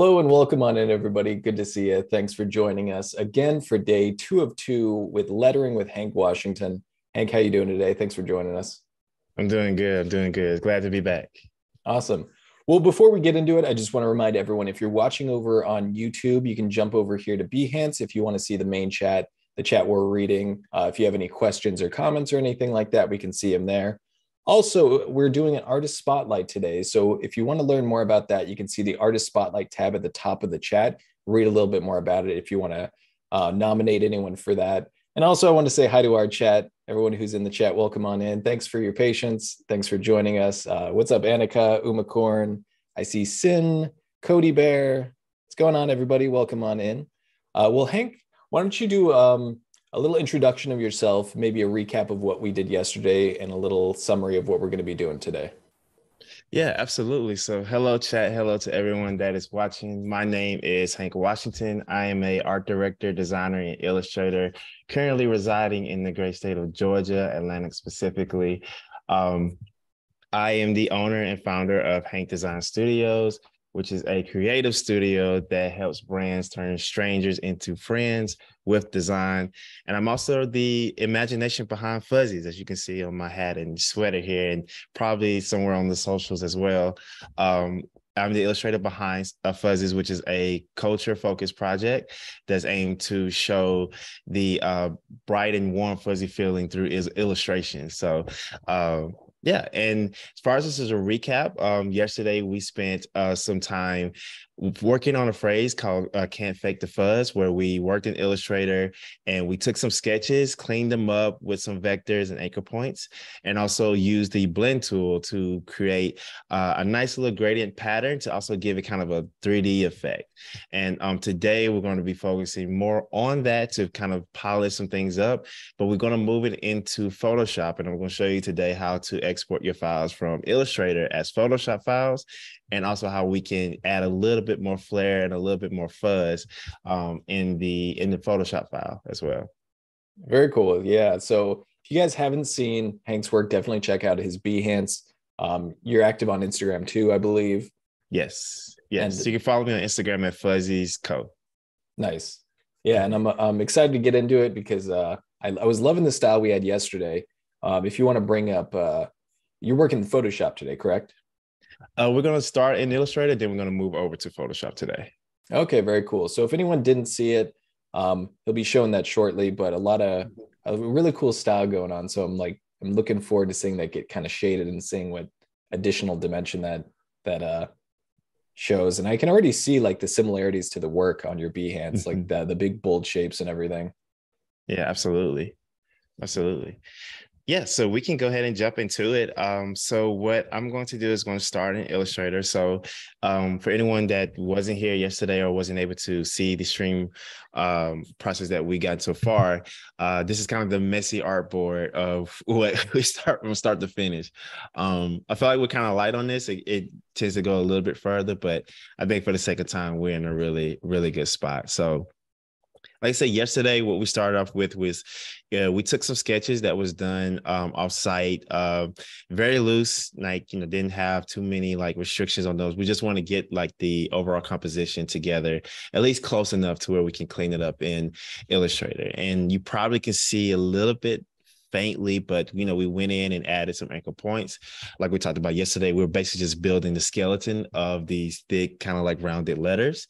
Hello and welcome on in, everybody. Good to see you. Thanks for joining us again for day two of two with lettering with Hank Washington. Hank, how you doing today? Thanks for joining us. I'm doing good. I'm doing good. Glad to be back. Awesome. Well, before we get into it, I just want to remind everyone if you're watching over on YouTube, you can jump over here to Behance if you want to see the main chat, the chat we're reading. Uh, if you have any questions or comments or anything like that, we can see them there. Also, we're doing an artist spotlight today. So if you want to learn more about that, you can see the artist spotlight tab at the top of the chat. Read a little bit more about it if you want to uh, nominate anyone for that. And also, I want to say hi to our chat. Everyone who's in the chat, welcome on in. Thanks for your patience. Thanks for joining us. Uh, what's up, Annika, Umacorn? I see Sin, Cody Bear. What's going on, everybody? Welcome on in. Uh, well, Hank, why don't you do um, a little introduction of yourself, maybe a recap of what we did yesterday, and a little summary of what we're going to be doing today. Yeah, absolutely. So, hello, chat. Hello to everyone that is watching. My name is Hank Washington. I am a art director, designer, and illustrator, currently residing in the great state of Georgia, Atlanta specifically. Um, I am the owner and founder of Hank Design Studios which is a creative studio that helps brands turn strangers into friends with design. And I'm also the imagination behind Fuzzies, as you can see on my hat and sweater here, and probably somewhere on the socials as well. Um, I'm the illustrator behind uh, Fuzzies, which is a culture focused project that's aimed to show the uh, bright and warm fuzzy feeling through is illustration. So, uh, yeah, and as far as this is a recap, um, yesterday we spent uh, some time working on a phrase called uh, "Can't Fake the Fuzz," where we worked in Illustrator and we took some sketches, cleaned them up with some vectors and anchor points, and also used the blend tool to create uh, a nice little gradient pattern to also give it kind of a 3D effect. And um, today we're going to be focusing more on that to kind of polish some things up, but we're going to move it into Photoshop, and I'm going to show you today how to export your files from Illustrator as Photoshop files, and also how we can add a little bit more flair and a little bit more fuzz um, in the in the Photoshop file as well. Very cool. Yeah. So if you guys haven't seen Hank's work, definitely check out his Behance. Um, you're active on Instagram too, I believe. Yes. Yes. And so you can follow me on Instagram at Fuzzies Co. Nice. Yeah, and I'm I'm excited to get into it because uh, I, I was loving the style we had yesterday. Um, if you want to bring up uh, you're working in Photoshop today, correct? Uh, we're going to start in Illustrator, then we're going to move over to Photoshop today. Okay, very cool. So if anyone didn't see it, um, he'll be showing that shortly. But a lot of a really cool style going on. So I'm like, I'm looking forward to seeing that get kind of shaded and seeing what additional dimension that that uh shows. And I can already see like the similarities to the work on your Behance, like the the big bold shapes and everything. Yeah, absolutely, absolutely. Yeah, so we can go ahead and jump into it. Um, so what I'm going to do is going to start in Illustrator. So um, for anyone that wasn't here yesterday or wasn't able to see the stream um, process that we got so far, uh, this is kind of the messy artboard of what we start from start to finish. Um, I feel like we're kind of light on this. It, it tends to go a little bit further, but I think for the sake of time, we're in a really, really good spot. So like I said yesterday, what we started off with was yeah, we took some sketches that was done um, off site, uh, very loose, like you know, didn't have too many like restrictions on those. We just want to get like the overall composition together, at least close enough to where we can clean it up in Illustrator. And you probably can see a little bit faintly, but you know, we went in and added some anchor points. Like we talked about yesterday, we are basically just building the skeleton of these thick, kind of like rounded letters.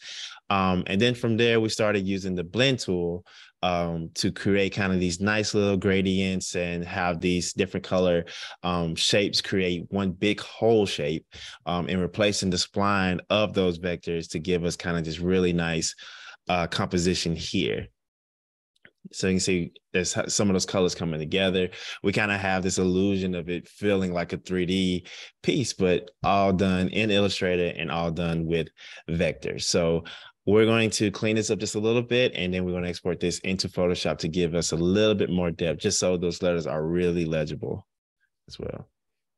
Um, and then from there, we started using the blend tool um, to create kind of these nice little gradients and have these different color um, shapes create one big whole shape um, and replacing the spline of those vectors to give us kind of this really nice uh, composition here. So you can see there's some of those colors coming together. We kind of have this illusion of it feeling like a 3D piece, but all done in Illustrator and all done with vectors. So we're going to clean this up just a little bit, and then we're going to export this into Photoshop to give us a little bit more depth, just so those letters are really legible as well.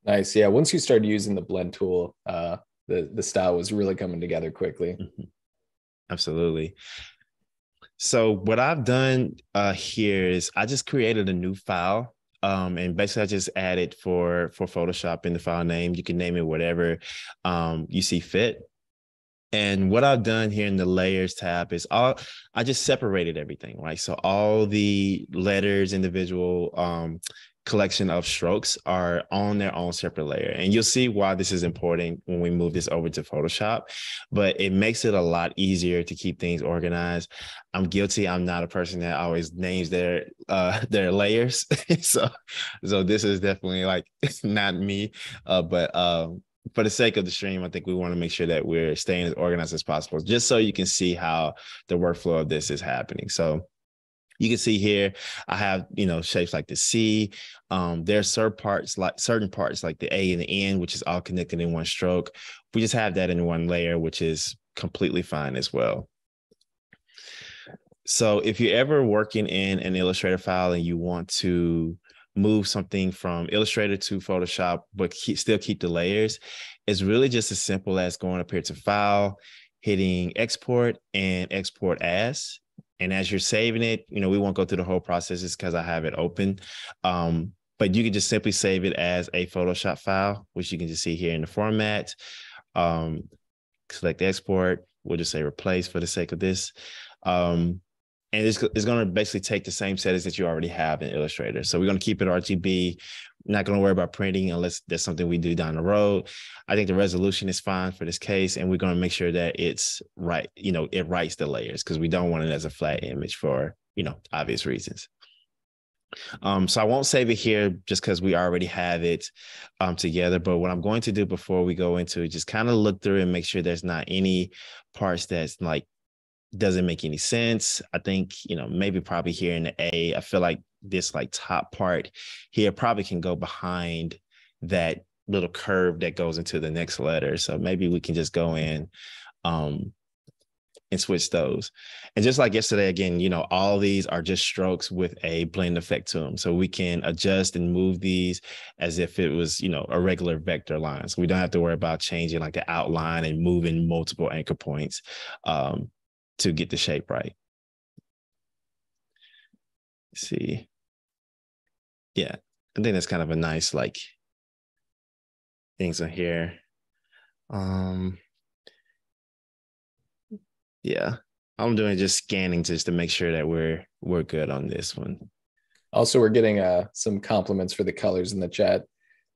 Nice. Yeah. Once you started using the blend tool, uh, the the style was really coming together quickly. Mm-hmm. Absolutely. So what I've done uh, here is I just created a new file. Um, and basically I just added for for Photoshop in the file name. You can name it whatever um, you see fit. And what I've done here in the layers tab is all I just separated everything, right? So all the letters, individual um, collection of strokes are on their own separate layer. And you'll see why this is important when we move this over to Photoshop, but it makes it a lot easier to keep things organized. I'm guilty. I'm not a person that always names their uh their layers. so so this is definitely like not me. Uh but um for the sake of the stream, I think we want to make sure that we're staying as organized as possible, just so you can see how the workflow of this is happening. So you can see here, I have, you know, shapes like the C. Um, there's certain parts like certain parts like the A and the N, which is all connected in one stroke. We just have that in one layer, which is completely fine as well. So if you're ever working in an Illustrator file and you want to move something from Illustrator to Photoshop, but keep, still keep the layers, it's really just as simple as going up here to File, hitting Export and Export As. And as you're saving it, you know, we won't go through the whole process just because I have it open. Um, but you can just simply save it as a Photoshop file, which you can just see here in the format. Um, select export. We'll just say replace for the sake of this. Um, and it's, it's going to basically take the same settings that you already have in Illustrator. So we're going to keep it RGB. Not going to worry about printing unless there's something we do down the road. I think the resolution is fine for this case, and we're going to make sure that it's right. You know, it writes the layers because we don't want it as a flat image for you know obvious reasons. Um, so I won't save it here just because we already have it um, together. But what I'm going to do before we go into it, just kind of look through and make sure there's not any parts that's like doesn't make any sense. I think, you know, maybe probably here in the A, I feel like this like top part here probably can go behind that little curve that goes into the next letter. So maybe we can just go in um and switch those. And just like yesterday, again, you know, all these are just strokes with a blend effect to them. So we can adjust and move these as if it was, you know, a regular vector line. So we don't have to worry about changing like the outline and moving multiple anchor points. Um, to get the shape right. Let's see. Yeah, I think that's kind of a nice like things on here. Um yeah, I'm doing just scanning just to make sure that we're we're good on this one. Also, we're getting uh some compliments for the colors in the chat.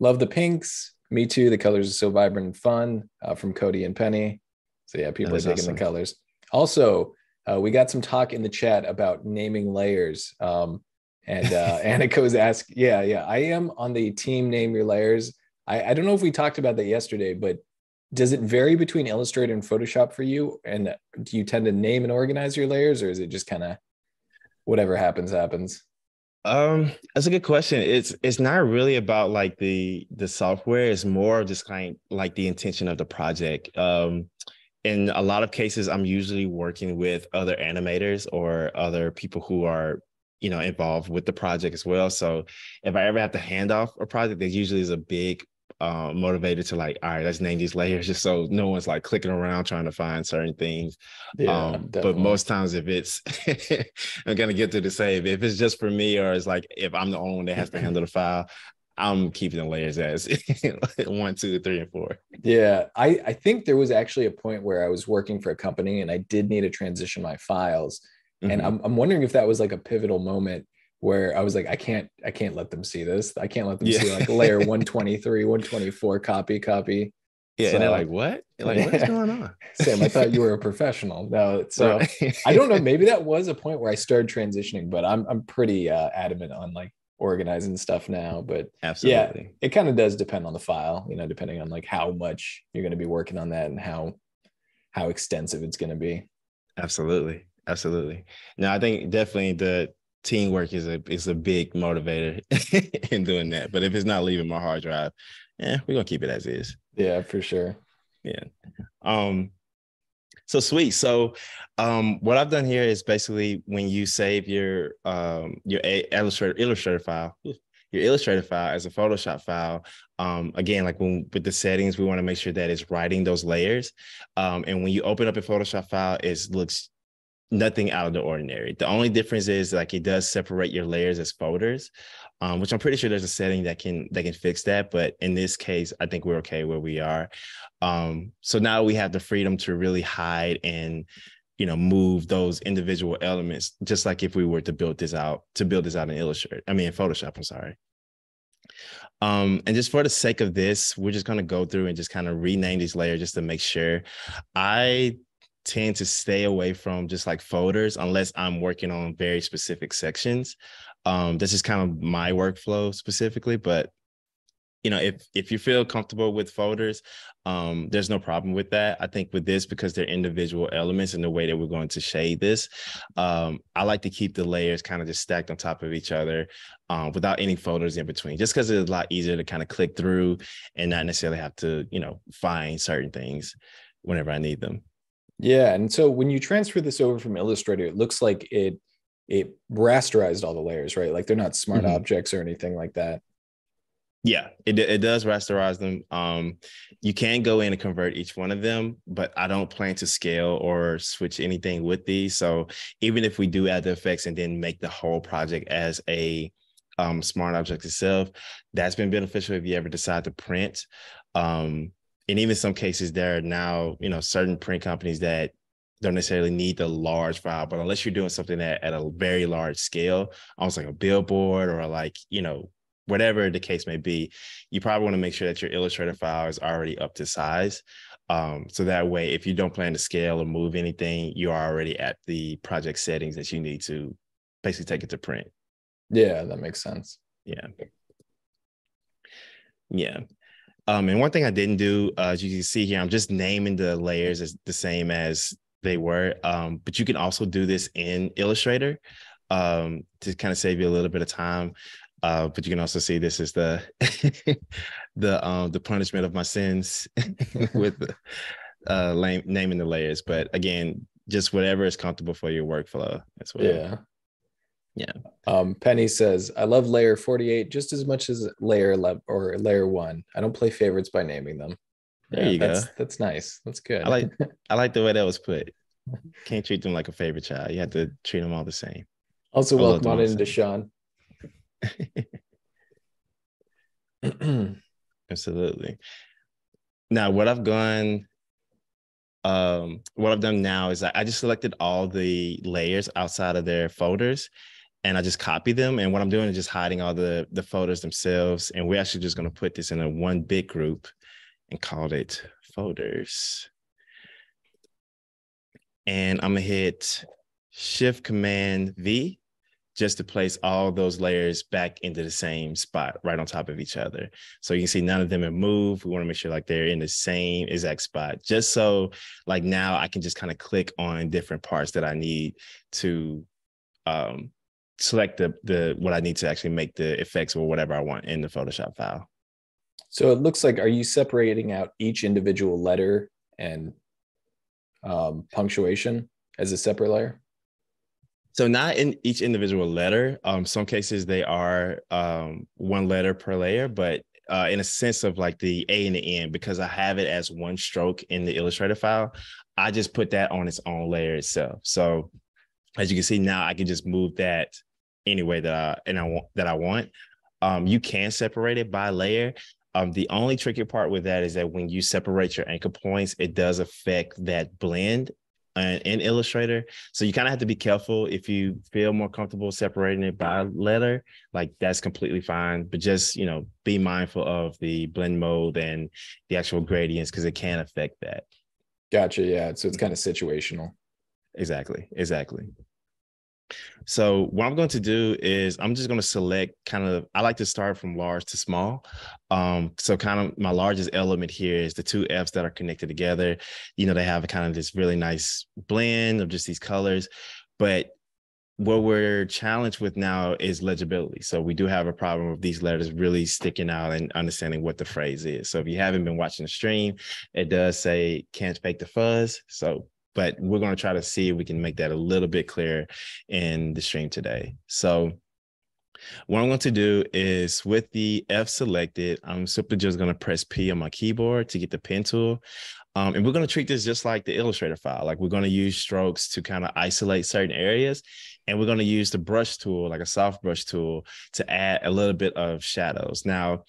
Love the pinks. Me too. The colors are so vibrant and fun uh, from Cody and Penny. So yeah, people are digging awesome. the colors. Also, uh, we got some talk in the chat about naming layers. Um, and uh, Aniko's asked, yeah, yeah, I am on the team name your layers. I, I don't know if we talked about that yesterday, but does it vary between Illustrator and Photoshop for you? And do you tend to name and organize your layers, or is it just kind of whatever happens happens? Um, that's a good question. It's it's not really about like the the software. It's more of just kind of like the intention of the project. Um, in a lot of cases i'm usually working with other animators or other people who are you know involved with the project as well. So if i ever have to hand off a project there usually is a big uh, motivated to like all right let's name these layers just so no one's like clicking around trying to find certain things. Yeah, um, but most times if it's i'm gonna get to the save. If it's just for me or it's like if i'm the only one that has to handle the file I'm keeping the layers as one, two, three, and four. Yeah, I I think there was actually a point where I was working for a company and I did need to transition my files, mm-hmm. and I'm I'm wondering if that was like a pivotal moment where I was like, I can't I can't let them see this. I can't let them yeah. see like layer 123, 124 copy, copy. Yeah, so, and they're like, "What? like, what's going on?" Sam, I thought you were a professional. No, so I don't know. Maybe that was a point where I started transitioning, but I'm I'm pretty uh, adamant on like organizing stuff now but absolutely. yeah it kind of does depend on the file you know depending on like how much you're going to be working on that and how how extensive it's going to be. Absolutely. Absolutely. No i think definitely the teamwork is a is a big motivator in doing that but if it's not leaving my hard drive yeah we're gonna keep it as is. Yeah for sure. Yeah. Um so sweet. So um, what I've done here is basically when you save your um, your Illustrator Illustrator file, your Illustrator file as a Photoshop file. Um, again, like when with the settings, we want to make sure that it's writing those layers. Um, and when you open up a Photoshop file, it looks nothing out of the ordinary. The only difference is like it does separate your layers as folders, um, which I'm pretty sure there's a setting that can that can fix that. But in this case, I think we're okay where we are. Um, so now we have the freedom to really hide and you know move those individual elements, just like if we were to build this out to build this out in Illustrator. I mean, in Photoshop. I'm sorry. Um, and just for the sake of this, we're just going to go through and just kind of rename these layers just to make sure. I tend to stay away from just like folders unless I'm working on very specific sections. Um, this is kind of my workflow specifically, but you know, if if you feel comfortable with folders, um, there's no problem with that. I think with this, because they're individual elements and the way that we're going to shade this, um, I like to keep the layers kind of just stacked on top of each other um, without any folders in between, just because it's a lot easier to kind of click through and not necessarily have to, you know, find certain things whenever I need them. Yeah, and so when you transfer this over from Illustrator, it looks like it it rasterized all the layers, right? Like they're not smart mm-hmm. objects or anything like that. Yeah, it, it does rasterize them. Um, you can go in and convert each one of them, but I don't plan to scale or switch anything with these. So even if we do add the effects and then make the whole project as a um, smart object itself, that's been beneficial if you ever decide to print. Um, and even some cases, there are now, you know, certain print companies that don't necessarily need the large file, but unless you're doing something at, at a very large scale, almost like a billboard or like, you know, whatever the case may be, you probably want to make sure that your Illustrator file is already up to size. Um, so that way, if you don't plan to scale or move anything, you're already at the project settings that you need to basically take it to print. Yeah, that makes sense. Yeah. Yeah. Um, and one thing I didn't do, uh, as you can see here, I'm just naming the layers as the same as they were. Um, but you can also do this in Illustrator um, to kind of save you a little bit of time. Uh, but you can also see this is the the um, the punishment of my sins with uh, lame, naming the layers. But again, just whatever is comfortable for your workflow as well. Yeah. Yeah. Um, Penny says, I love layer 48 just as much as layer 11 or layer one. I don't play favorites by naming them. There yeah, you that's, go. That's nice. That's good. I like I like the way that was put. Can't treat them like a favorite child. You have to treat them all the same. Also, welcome on into Sean. Absolutely. Now, what I've gone, um, what I've done now is I, I just selected all the layers outside of their folders and I just copy them. And what I'm doing is just hiding all the, the folders themselves. And we're actually just going to put this in a one big group and called it folders. And I'm to hit Shift Command V just to place all those layers back into the same spot right on top of each other. So you can see none of them have moved. We want to make sure like they're in the same exact spot, just so like now I can just kind of click on different parts that I need to um, select the the what I need to actually make the effects or whatever I want in the Photoshop file. So it looks like are you separating out each individual letter and um, punctuation as a separate layer? So not in each individual letter. Um, some cases they are um, one letter per layer, but uh, in a sense of like the A and the N, because I have it as one stroke in the Illustrator file, I just put that on its own layer itself. So as you can see now, I can just move that any way that I and I want that I want. Um, you can separate it by layer. Um, the only tricky part with that is that when you separate your anchor points, it does affect that blend in Illustrator. So you kind of have to be careful if you feel more comfortable separating it by letter, like that's completely fine. But just, you know, be mindful of the blend mode and the actual gradients because it can affect that. Gotcha. Yeah. So it's kind of situational. Exactly. Exactly. So what I'm going to do is I'm just going to select kind of, I like to start from large to small. Um, so kind of my largest element here is the two Fs that are connected together. You know, they have a kind of this really nice blend of just these colors, but what we're challenged with now is legibility. So we do have a problem with these letters really sticking out and understanding what the phrase is. So if you haven't been watching the stream, it does say can't fake the fuzz. So but we're going to try to see if we can make that a little bit clearer in the stream today. So what I'm going to do is with the F selected, I'm simply just going to press P on my keyboard to get the pen tool. Um, and we're going to treat this just like the Illustrator file. Like we're going to use strokes to kind of isolate certain areas. And we're going to use the brush tool, like a soft brush tool, to add a little bit of shadows. Now,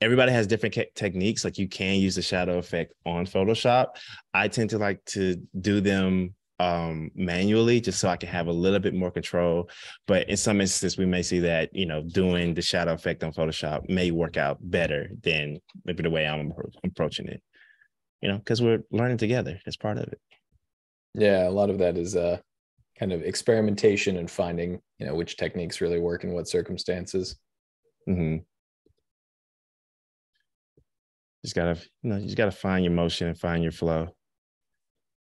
everybody has different techniques. Like you can use the shadow effect on Photoshop. I tend to like to do them um manually just so I can have a little bit more control. But in some instances, we may see that you know doing the shadow effect on Photoshop may work out better than maybe the way I'm approaching it. You know, because we're learning together. That's part of it. Yeah, a lot of that is uh kind of experimentation and finding you know which techniques really work in what circumstances. Mm-hmm. Just gotta, you know, you just gotta find your motion and find your flow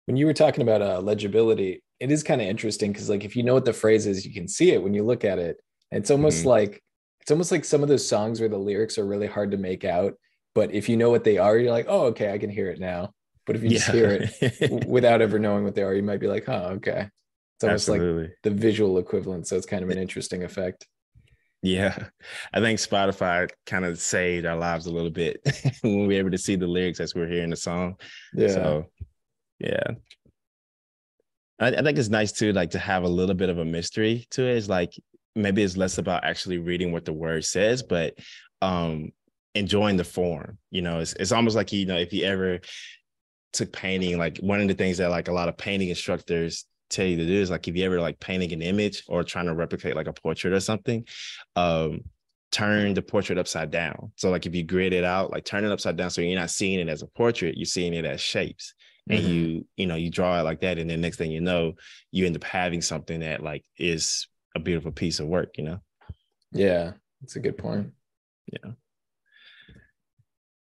when you were talking about uh, legibility, it is kind of interesting because like if you know what the phrase is, you can see it when you look at it. It's almost mm-hmm. like it's almost like some of those songs where the lyrics are really hard to make out, but if you know what they are, you're like, oh, okay, I can hear it now. But if you yeah. just hear it without ever knowing what they are, you might be like, oh, okay. It's almost Absolutely. like the visual equivalent. So it's kind of an interesting effect. Yeah. I think Spotify kind of saved our lives a little bit when we were able to see the lyrics as we are hearing the song. Yeah. So yeah. I, I think it's nice too, like to have a little bit of a mystery to it. It's like maybe it's less about actually reading what the word says, but um enjoying the form. You know, it's it's almost like you know, if you ever took painting, like one of the things that like a lot of painting instructors tell you to do is like if you ever like painting an image or trying to replicate like a portrait or something, um, turn the portrait upside down. So like if you grid it out, like turn it upside down so you're not seeing it as a portrait, you're seeing it as shapes and mm-hmm. you you know you draw it like that and then next thing you know you end up having something that like is a beautiful piece of work you know yeah that's a good point yeah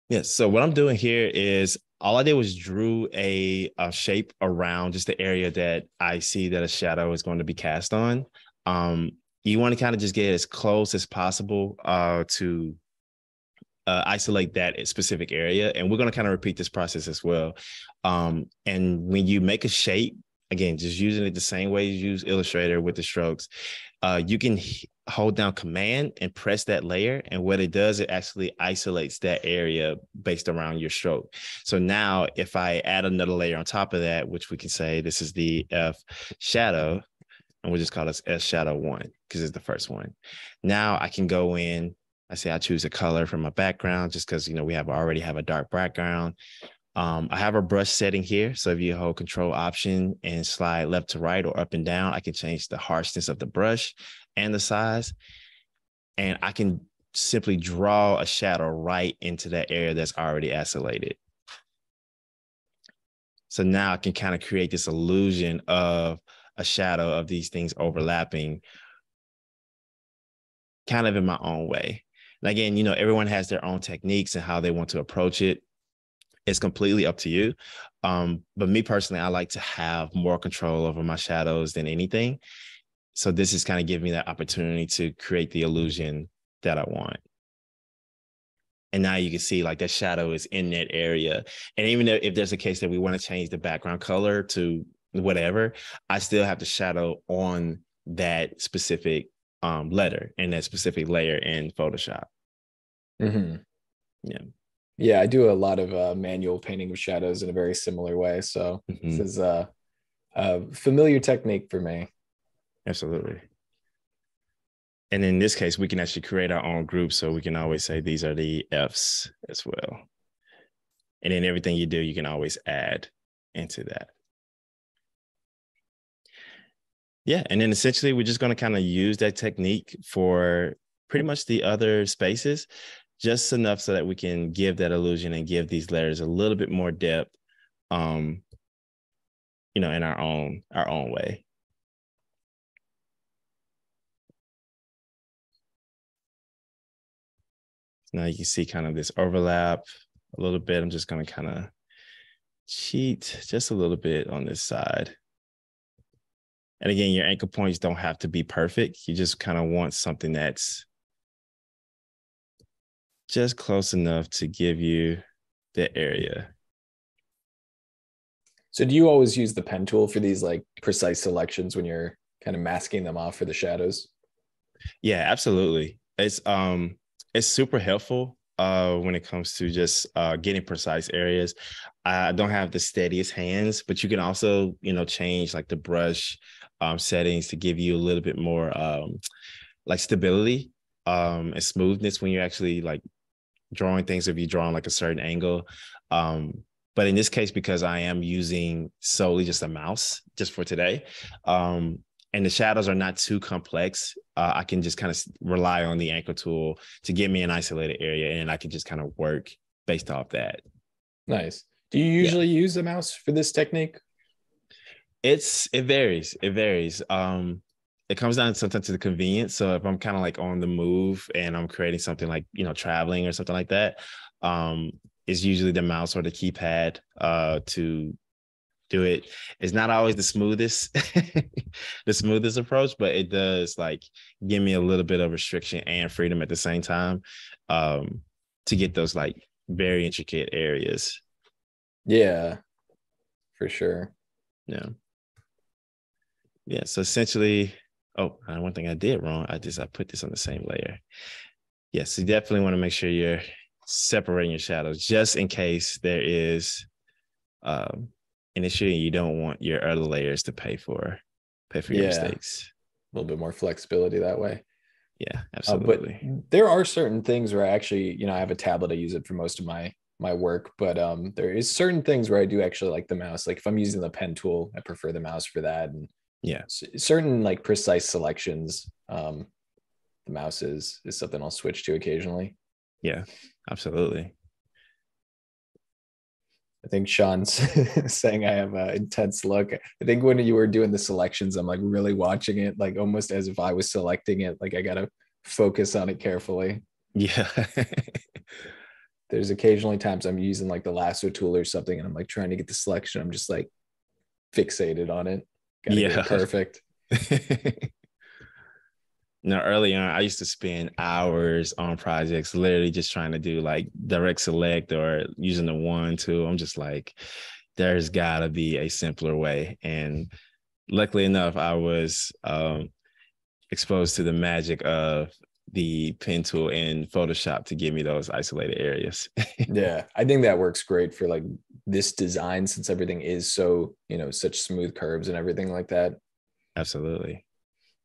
yes so what i'm doing here is all i did was drew a, a shape around just the area that i see that a shadow is going to be cast on um you want to kind of just get as close as possible uh to uh, isolate that specific area. And we're going to kind of repeat this process as well. Um, and when you make a shape, again, just using it the same way you use Illustrator with the strokes, uh, you can hold down Command and press that layer. And what it does, it actually isolates that area based around your stroke. So now, if I add another layer on top of that, which we can say this is the F shadow, and we'll just call this S shadow one because it's the first one. Now I can go in I say I choose a color from my background just because, you know, we have already have a dark background. Um, I have a brush setting here. So if you hold control option and slide left to right or up and down, I can change the harshness of the brush and the size. And I can simply draw a shadow right into that area that's already isolated. So now I can kind of create this illusion of a shadow of these things overlapping kind of in my own way. And again, you know, everyone has their own techniques and how they want to approach it. It's completely up to you. Um, but me personally, I like to have more control over my shadows than anything. So this is kind of giving me that opportunity to create the illusion that I want. And now you can see like that shadow is in that area. And even if there's a case that we want to change the background color to whatever, I still have the shadow on that specific um, letter and that specific layer in Photoshop. Mm-hmm. Yeah. Yeah, I do a lot of uh, manual painting of shadows in a very similar way. So mm-hmm. this is a, a familiar technique for me. Absolutely. And in this case, we can actually create our own group. So we can always say these are the Fs as well. And then everything you do, you can always add into that. Yeah. And then essentially, we're just going to kind of use that technique for pretty much the other spaces, just enough so that we can give that illusion and give these letters a little bit more depth, um, you know, in our own our own way. Now you can see kind of this overlap a little bit. I'm just going to kind of cheat just a little bit on this side. And again, your anchor points don't have to be perfect. You just kind of want something that's just close enough to give you the area. So do you always use the pen tool for these like precise selections when you're kind of masking them off for the shadows? Yeah, absolutely. It's um it's super helpful uh, when it comes to just uh, getting precise areas. I don't have the steadiest hands, but you can also, you know, change like the brush um, settings to give you a little bit more um, like stability um, and smoothness when you're actually like drawing things if you're drawing like a certain angle. Um, but in this case, because I am using solely just a mouse just for today, um, and the shadows are not too complex, uh, I can just kind of rely on the anchor tool to give me an isolated area, and I can just kind of work based off that. Nice. Do you usually yeah. use the mouse for this technique? It's it varies. It varies. Um, it comes down sometimes to the convenience. So if I'm kind of like on the move and I'm creating something like you know traveling or something like that, um, it's usually the mouse or the keypad uh, to do it. It's not always the smoothest, the smoothest approach, but it does like give me a little bit of restriction and freedom at the same time um, to get those like very intricate areas. Yeah, for sure. Yeah. Yeah. So essentially, oh, one thing I did wrong. I just I put this on the same layer. Yes, you definitely want to make sure you're separating your shadows just in case there is um, and you don't want your other layers to pay for pay for your yeah. mistakes. A little bit more flexibility that way. Yeah, absolutely. Uh, but there are certain things where I actually, you know, I have a tablet. I use it for most of my my work, but um, there is certain things where I do actually like the mouse. Like if I'm using the pen tool, I prefer the mouse for that. And yeah, certain like precise selections, um, the mouse is is something I'll switch to occasionally. Yeah, absolutely. I think Sean's saying I have an intense look. I think when you were doing the selections, I'm like really watching it, like almost as if I was selecting it. Like I gotta focus on it carefully. Yeah. There's occasionally times I'm using like the lasso tool or something, and I'm like trying to get the selection. I'm just like fixated on it. Gotta yeah. It perfect. Now, early on, I used to spend hours on projects, literally just trying to do like direct select or using the one, two. I'm just like, there's got to be a simpler way. And luckily enough, I was um, exposed to the magic of the pen tool in Photoshop to give me those isolated areas. yeah, I think that works great for like this design since everything is so, you know, such smooth curves and everything like that. Absolutely.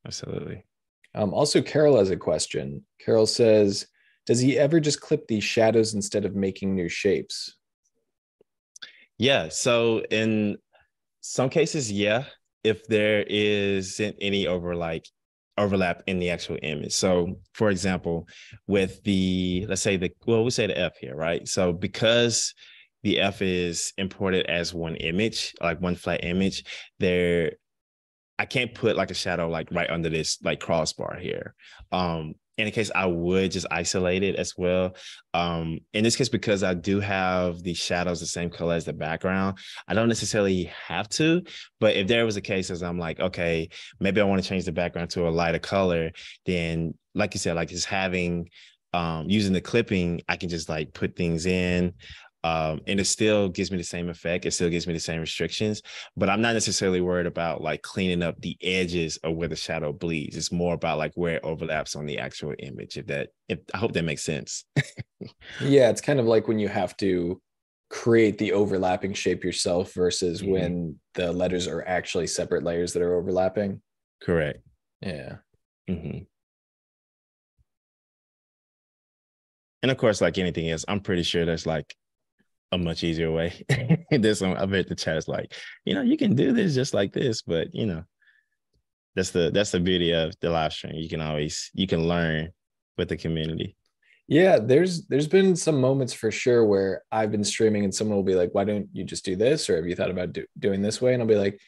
Absolutely. Um, also, Carol has a question. Carol says, Does he ever just clip these shadows instead of making new shapes? Yeah. So, in some cases, yeah, if there isn't any over like overlap in the actual image. So, for example, with the let's say the well, we say the F here, right? So, because the F is imported as one image, like one flat image, there I can't put like a shadow like right under this like crossbar here. Um, in case I would just isolate it as well. Um, in this case, because I do have the shadows the same color as the background, I don't necessarily have to. But if there was a case as I'm like, okay, maybe I want to change the background to a lighter color, then like you said, like just having um using the clipping, I can just like put things in um, and it still gives me the same effect. It still gives me the same restrictions, but I'm not necessarily worried about like cleaning up the edges of where the shadow bleeds. It's more about like where it overlaps on the actual image. If that, if I hope that makes sense. yeah, it's kind of like when you have to create the overlapping shape yourself versus mm-hmm. when the letters are actually separate layers that are overlapping. Correct. Yeah. Mm-hmm. And of course, like anything else, I'm pretty sure there's like a much easier way. There's some I bet the chat is like, you know, you can do this just like this, but you know, that's the that's the beauty of the live stream. You can always you can learn with the community. Yeah, there's there's been some moments for sure where I've been streaming and someone will be like, "Why don't you just do this?" or "Have you thought about do, doing this way?" And I'll be like,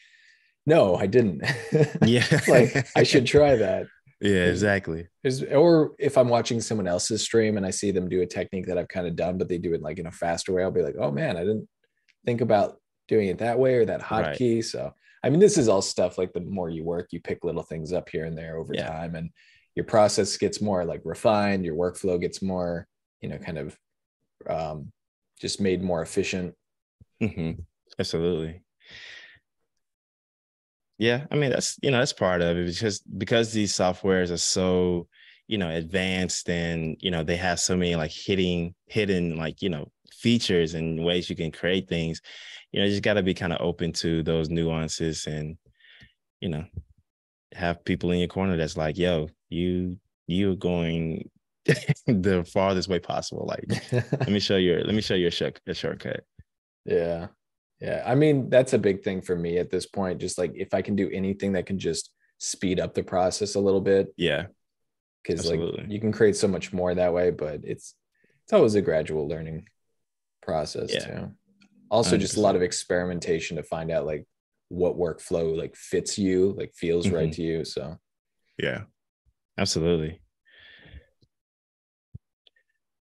"No, I didn't." Yeah, like I should try that. Yeah, exactly. There's, or if I'm watching someone else's stream and I see them do a technique that I've kind of done, but they do it like in a faster way, I'll be like, oh man, I didn't think about doing it that way or that hotkey. Right. So, I mean, this is all stuff like the more you work, you pick little things up here and there over yeah. time, and your process gets more like refined. Your workflow gets more, you know, kind of um, just made more efficient. Mm-hmm. Absolutely. Yeah, I mean that's you know that's part of it because because these softwares are so you know advanced and you know they have so many like hitting hidden like you know features and ways you can create things you know you just got to be kind of open to those nuances and you know have people in your corner that's like yo you you're going the farthest way possible like let me show you let me show you a, a shortcut. Yeah yeah i mean that's a big thing for me at this point just like if i can do anything that can just speed up the process a little bit yeah because like you can create so much more that way but it's it's always a gradual learning process yeah. too also 100%. just a lot of experimentation to find out like what workflow like fits you like feels mm-hmm. right to you so yeah absolutely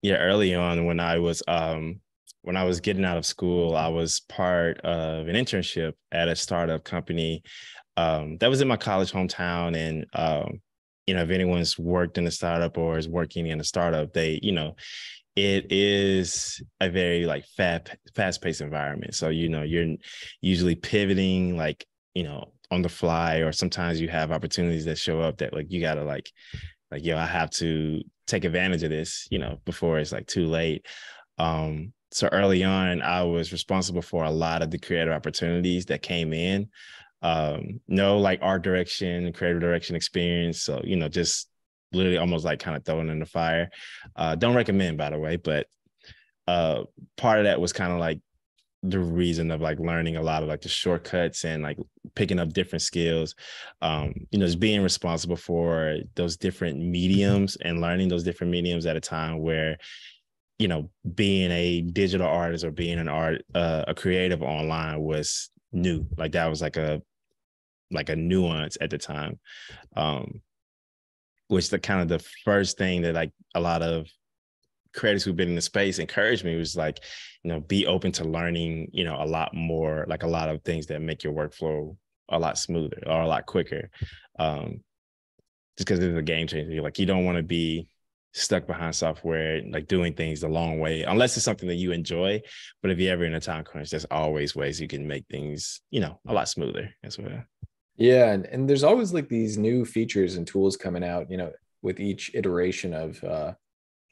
yeah early on when i was um when i was getting out of school i was part of an internship at a startup company um, that was in my college hometown. And um, you know if anyone's worked in a startup or is working in a startup they you know it is a very like fast fast paced environment. So you know you're usually pivoting like you know on the fly or sometimes you have opportunities that show up that like you gotta like like yo i have to take advantage of this you know before it's like too late. Um so early on i was responsible for a lot of the creative opportunities that came in um no like art direction creative direction experience so you know just literally almost like kind of throwing in the fire. Uh, don't recommend, by the way, but uh, part of that was kind of like the reason of like learning a lot of like the shortcuts and like picking up different skills um you know just being responsible for those different mediums and learning those different mediums at a time where you know being a digital artist or being an art uh, a creative online was new like that was like a like a nuance at the time um which the kind of the first thing that like a lot of creators who've been in the space encouraged me was like, you know, be open to learning, you know, a lot more, like a lot of things that make your workflow a lot smoother or a lot quicker. Um, just because it's a game changer. Like you don't want to be stuck behind software, like doing things the long way, unless it's something that you enjoy. But if you're ever in a time crunch, there's always ways you can make things, you know, a lot smoother as well. Yeah, and, and there's always like these new features and tools coming out, you know, with each iteration of uh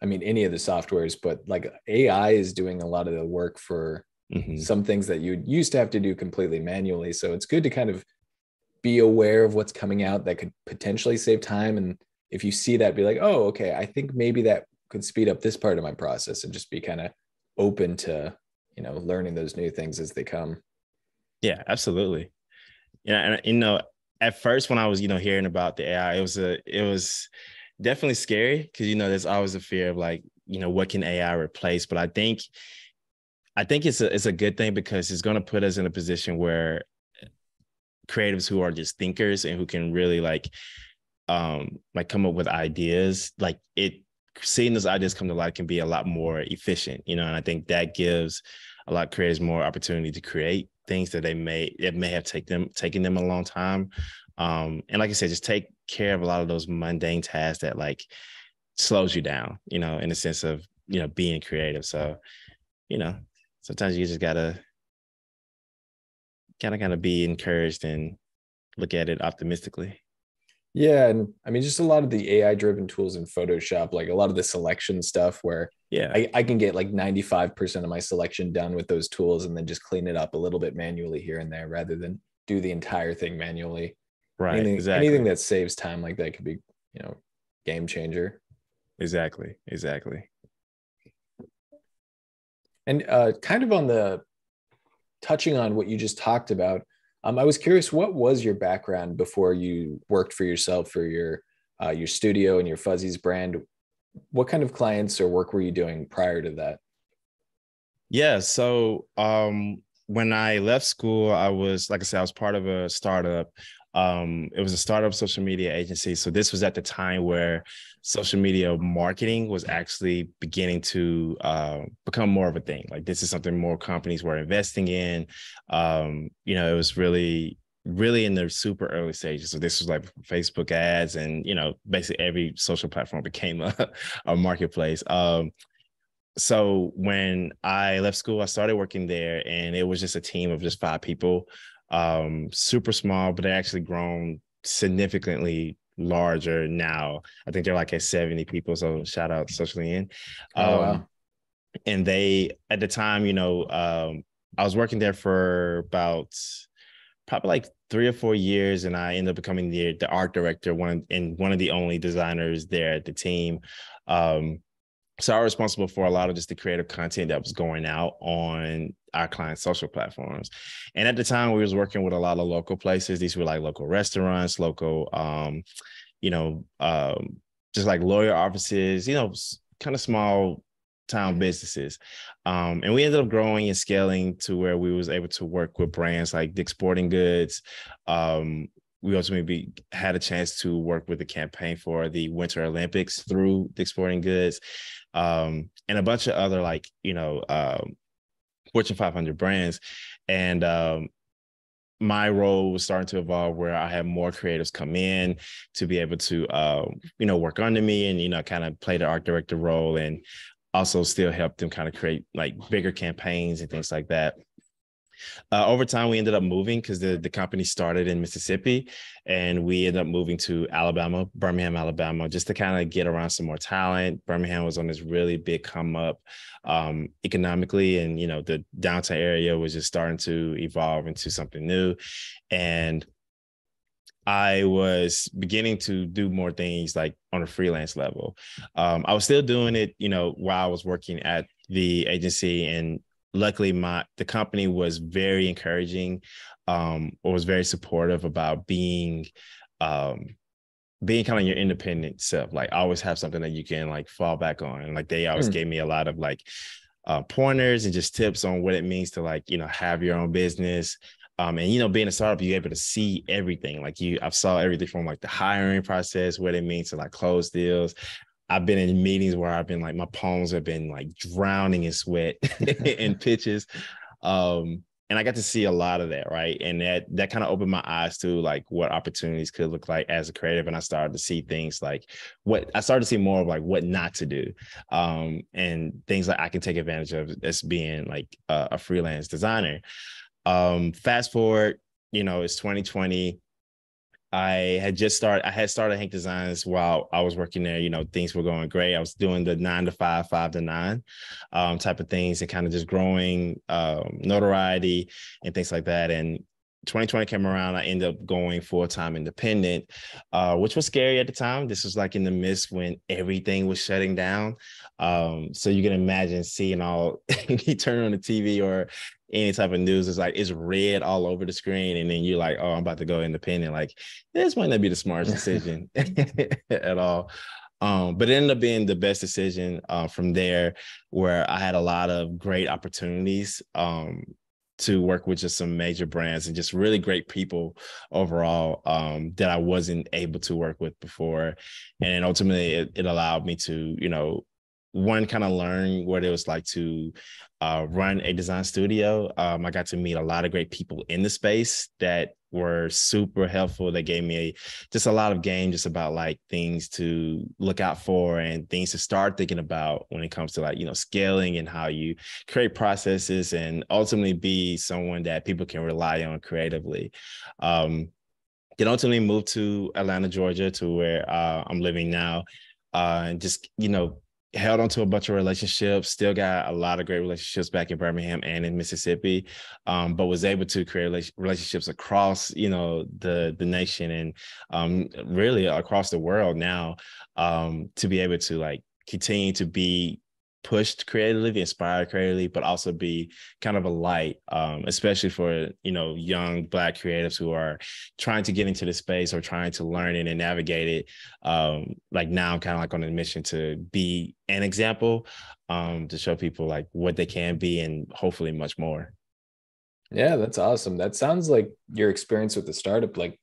I mean any of the softwares, but like AI is doing a lot of the work for mm-hmm. some things that you used to have to do completely manually. So it's good to kind of be aware of what's coming out that could potentially save time and if you see that be like, "Oh, okay, I think maybe that could speed up this part of my process and just be kind of open to, you know, learning those new things as they come." Yeah, absolutely yeah, and you know, at first when I was you know hearing about the AI, it was a it was definitely scary because you know there's always a fear of like you know what can AI replace, but I think I think it's a it's a good thing because it's going to put us in a position where creatives who are just thinkers and who can really like um like come up with ideas like it seeing those ideas come to life can be a lot more efficient you know and i think that gives a lot of creators more opportunity to create things that they may it may have taken them taken them a long time. Um, and like I said, just take care of a lot of those mundane tasks that like slows you down, you know, in the sense of you know being creative. So, you know, sometimes you just gotta kind of kind of be encouraged and look at it optimistically. Yeah, and I mean just a lot of the AI driven tools in Photoshop, like a lot of the selection stuff where yeah, I, I can get like 95% of my selection done with those tools and then just clean it up a little bit manually here and there rather than do the entire thing manually. Right. Anything, exactly. anything that saves time like that could be, you know, game changer. Exactly. Exactly. And uh kind of on the touching on what you just talked about, um, I was curious, what was your background before you worked for yourself for your uh, your studio and your Fuzzies brand? What kind of clients or work were you doing prior to that? Yeah, so um, when I left school, I was like I said, I was part of a startup. Um, it was a startup social media agency. So this was at the time where social media marketing was actually beginning to uh, become more of a thing. Like this is something more companies were investing in. Um, you know, it was really really in the super early stages. So this was like Facebook ads and, you know, basically every social platform became a, a marketplace. Um, so when I left school, I started working there and it was just a team of just five people, um, super small, but they actually grown significantly larger now. I think they're like at 70 people. So shout out Socially In. Um, oh, wow. And they, at the time, you know, um, I was working there for about probably like three or four years, and I ended up becoming the, the art director, one and one of the only designers there at the team. Um, so I was responsible for a lot of just the creative content that was going out on our clients' social platforms. And at the time we was working with a lot of local places. These were like local restaurants, local um, you know, um, just like lawyer offices, you know, kind of small town businesses. Um, and we ended up growing and scaling to where we was able to work with brands like Dick Sporting Goods. Um, we ultimately had a chance to work with the campaign for the Winter Olympics through Dick Sporting Goods, um, and a bunch of other like you know um, Fortune 500 brands. And um, my role was starting to evolve where I had more creatives come in to be able to, uh, you know, work under me and, you know, kind of play the art director role and also still help them kind of create like bigger campaigns and things like that. Uh, over time, we ended up moving because the, the company started in Mississippi and we ended up moving to Alabama, Birmingham, Alabama, just to kind of get around some more talent. Birmingham was on this really big come up um, economically, and you know, the downtown area was just starting to evolve into something new. And I was beginning to do more things like on a freelance level. Um, I was still doing it, you know, while I was working at the agency and luckily my the company was very encouraging um or was very supportive about being um being kind of your independent self like always have something that you can like fall back on and like they always mm. gave me a lot of like uh, pointers and just tips on what it means to like you know have your own business um, and you know, being a startup, you're able to see everything. Like you, I've saw everything from like the hiring process, what it means to like close deals, I've been in meetings where I've been like my palms have been like drowning in sweat in pitches. Um, and I got to see a lot of that, right? And that that kind of opened my eyes to like what opportunities could look like as a creative. And I started to see things like what I started to see more of like what not to do. Um, and things that I can take advantage of as being like a, a freelance designer. Um, fast forward, you know, it's 2020 I had just started, I had started Hank Designs while I was working there. You know, things were going great. I was doing the nine to five, five to nine um, type of things and kind of just growing um, notoriety and things like that. And 2020 came around, I ended up going full time independent, uh, which was scary at the time. This was like in the midst when everything was shutting down. Um, so you can imagine seeing all you turn on the TV or any type of news is like it's red all over the screen, and then you're like, oh, I'm about to go independent. Like this might not be the smartest decision at all. Um, but it ended up being the best decision uh, from there, where I had a lot of great opportunities um, to work with just some major brands and just really great people overall um, that I wasn't able to work with before. And ultimately, it, it allowed me to, you know, one kind of learn what it was like to uh, run a design studio. Um, I got to meet a lot of great people in the space that were super helpful. They gave me a, just a lot of game just about like things to look out for and things to start thinking about when it comes to like, you know, scaling and how you create processes and ultimately be someone that people can rely on creatively. Um, then ultimately moved to Atlanta, Georgia, to where uh, I'm living now. Uh, and just, you know, held on to a bunch of relationships, still got a lot of great relationships back in Birmingham and in Mississippi, um, but was able to create relationships across, you know, the the nation and um, really across the world now um, to be able to like continue to be pushed creatively, inspired creatively, but also be kind of a light, um, especially for you know young Black creatives who are trying to get into the space or trying to learn it and navigate it. Um, like now, I'm kind of like on a mission to be an example um, to show people like what they can be and hopefully much more. Yeah, that's awesome. That sounds like your experience with the startup. Like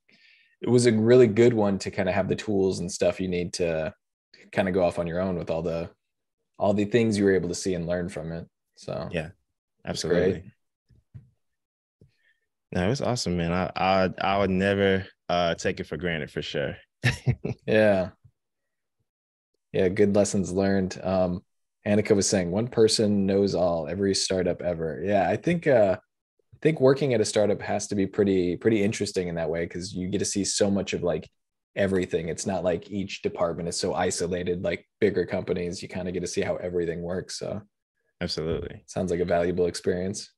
it was a really good one to kind of have the tools and stuff you need to kind of go off on your own with all the all the things you were able to see and learn from it. So yeah, absolutely. No, it was awesome, man. I I I would never uh take it for granted for sure. yeah. Yeah, good lessons learned. Um Annika was saying one person knows all, every startup ever. Yeah, I think uh I think working at a startup has to be pretty pretty interesting in that way because you get to see so much of like everything. It's not like each department is so isolated like bigger companies. You kind of get to see how everything works. So absolutely. Sounds like a valuable experience.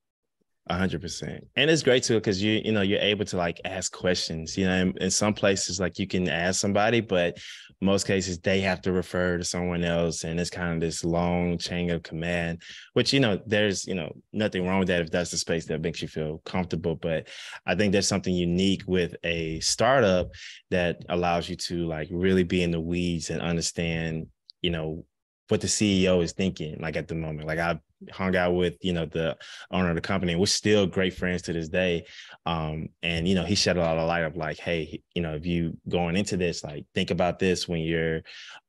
Hundred percent. And it's great too, because you, you know, you're able to like ask questions, you know, in, in, some places, like you can ask somebody, but most cases they have to refer to someone else. And it's kind of this long chain of command, which, you know, there's, you know, nothing wrong with that if that's the space that makes you feel comfortable. But I think there's something unique with a startup that allows you to like really be in the weeds and understand, you know, what the CEO is thinking like at the moment. Like I've hung out with, you know, the owner of the company. We're still great friends to this day. Um, and you know, he shed a lot of light of like, hey, you know, if you going into this, like think about this when you're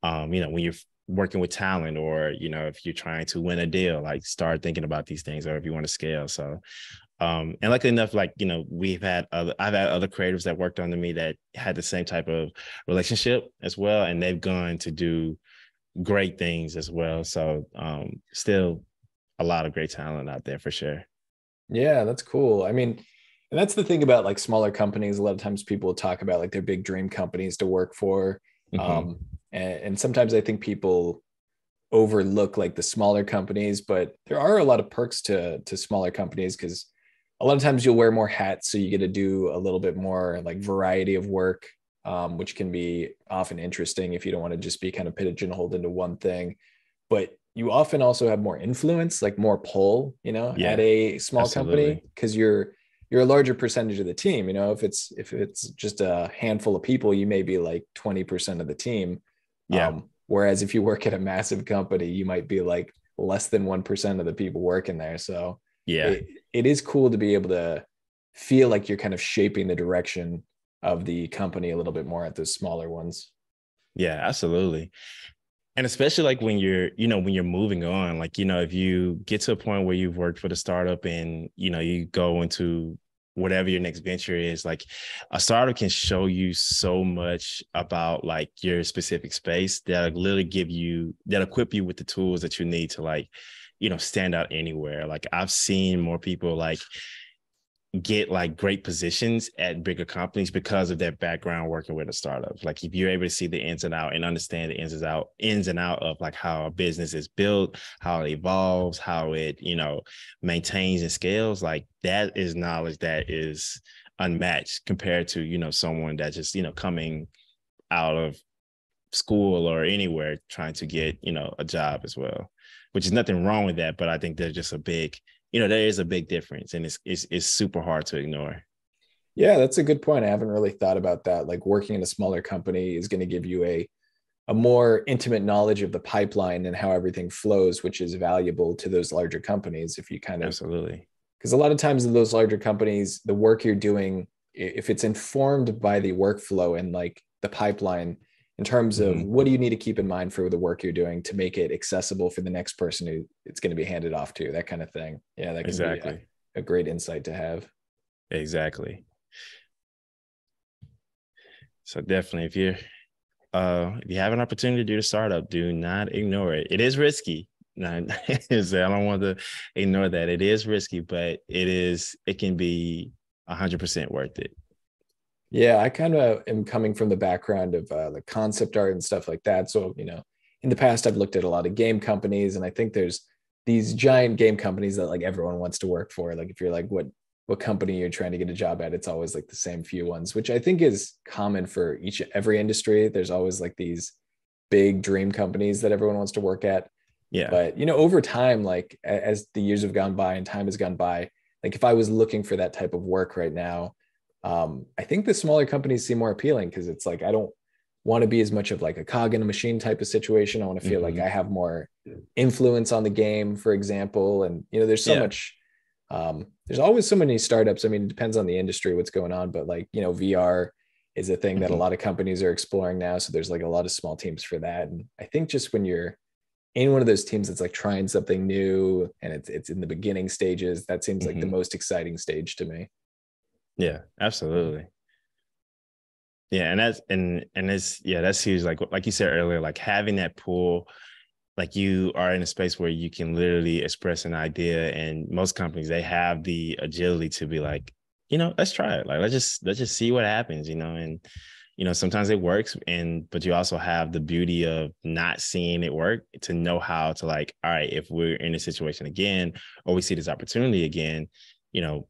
um, you know, when you're working with talent or you know if you're trying to win a deal like start thinking about these things or if you want to scale so um and luckily enough like you know we've had other i've had other creatives that worked under me that had the same type of relationship as well and they've gone to do great things as well. So um, still a lot of great talent out there for sure. Yeah, that's cool. I mean, and that's the thing about like smaller companies. A lot of times people talk about like their big dream companies to work for. Mm-hmm. Um, and, and sometimes I think people overlook like the smaller companies, but there are a lot of perks to to smaller companies because a lot of times you'll wear more hats, so you get to do a little bit more like variety of work um, which can be often interesting if you don't want to just be kind of pigeonholed into one thing. But you often also have more influence, like more pull, you know, yeah, at a small absolutely. company because you're you're a larger percentage of the team. You know, if it's if it's just a handful of people, you may be like 20% of the team. Yeah. Um, whereas if you work at a massive company, you might be like less than 1% of the people working there. So yeah, it, it is cool to be able to feel like you're kind of shaping the direction of the company a little bit more at those smaller ones. Yeah, absolutely. And especially like when you're, you know, when you're moving on, like, you know, if you get to a point where you've worked for the startup and, you know, you go into whatever your next venture is, like a startup can show you so much about like your specific space that literally give you, that equip you with the tools that you need to like, you know, stand out anywhere. Like I've seen more people like, get like great positions at bigger companies because of their background working with a startup. Like if you're able to see the ins and out and understand the ins and out ins and out of like how a business is built, how it evolves, how it, you know, maintains and scales, like that is knowledge that is unmatched compared to, you know, someone that just, you know, coming out of school or anywhere trying to get, you know, a job as well. Which is nothing wrong with that, but I think there's just a big you know there is a big difference and it's, it's it's super hard to ignore. Yeah that's a good point. I haven't really thought about that. Like working in a smaller company is going to give you a a more intimate knowledge of the pipeline and how everything flows which is valuable to those larger companies if you kind of absolutely. Because a lot of times in those larger companies the work you're doing if it's informed by the workflow and like the pipeline in terms of mm-hmm. what do you need to keep in mind for the work you're doing to make it accessible for the next person who it's going to be handed off to that kind of thing yeah that can exactly. be a, a great insight to have exactly so definitely if you're uh if you have an opportunity to do the startup do not ignore it it is risky I don't want to ignore that. It is risky, but it is. It can be hundred percent worth it. Yeah, I kind of am coming from the background of uh, the concept art and stuff like that. So, you know, in the past, I've looked at a lot of game companies, and I think there's these giant game companies that like everyone wants to work for. Like, if you're like, what what company you're trying to get a job at, it's always like the same few ones, which I think is common for each every industry. There's always like these big dream companies that everyone wants to work at. Yeah. But you know, over time, like as the years have gone by and time has gone by, like if I was looking for that type of work right now, um, I think the smaller companies seem more appealing because it's like I don't want to be as much of like a cog in a machine type of situation. I want to feel mm-hmm. like I have more influence on the game, for example. And you know, there's so yeah. much. Um, there's always so many startups. I mean, it depends on the industry, what's going on, but like you know, VR is a thing that mm-hmm. a lot of companies are exploring now. So there's like a lot of small teams for that. And I think just when you're in one of those teams that's like trying something new and it's it's in the beginning stages, that seems like mm-hmm. the most exciting stage to me. Yeah, absolutely. Yeah, and that's and and it's yeah, that's huge. Like like you said earlier, like having that pool, like you are in a space where you can literally express an idea, and most companies they have the agility to be like, you know, let's try it. Like let's just let's just see what happens, you know, and you know sometimes it works and but you also have the beauty of not seeing it work to know how to like all right if we're in a situation again or we see this opportunity again you know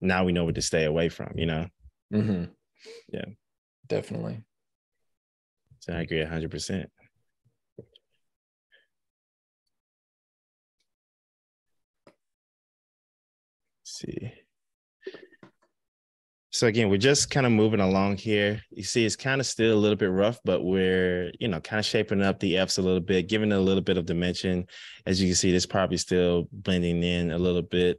now we know what to stay away from you know mm-hmm. yeah definitely so i agree 100% see so again, we're just kind of moving along here. You see, it's kind of still a little bit rough, but we're, you know, kind of shaping up the Fs a little bit, giving it a little bit of dimension. As you can see, this probably still blending in a little bit.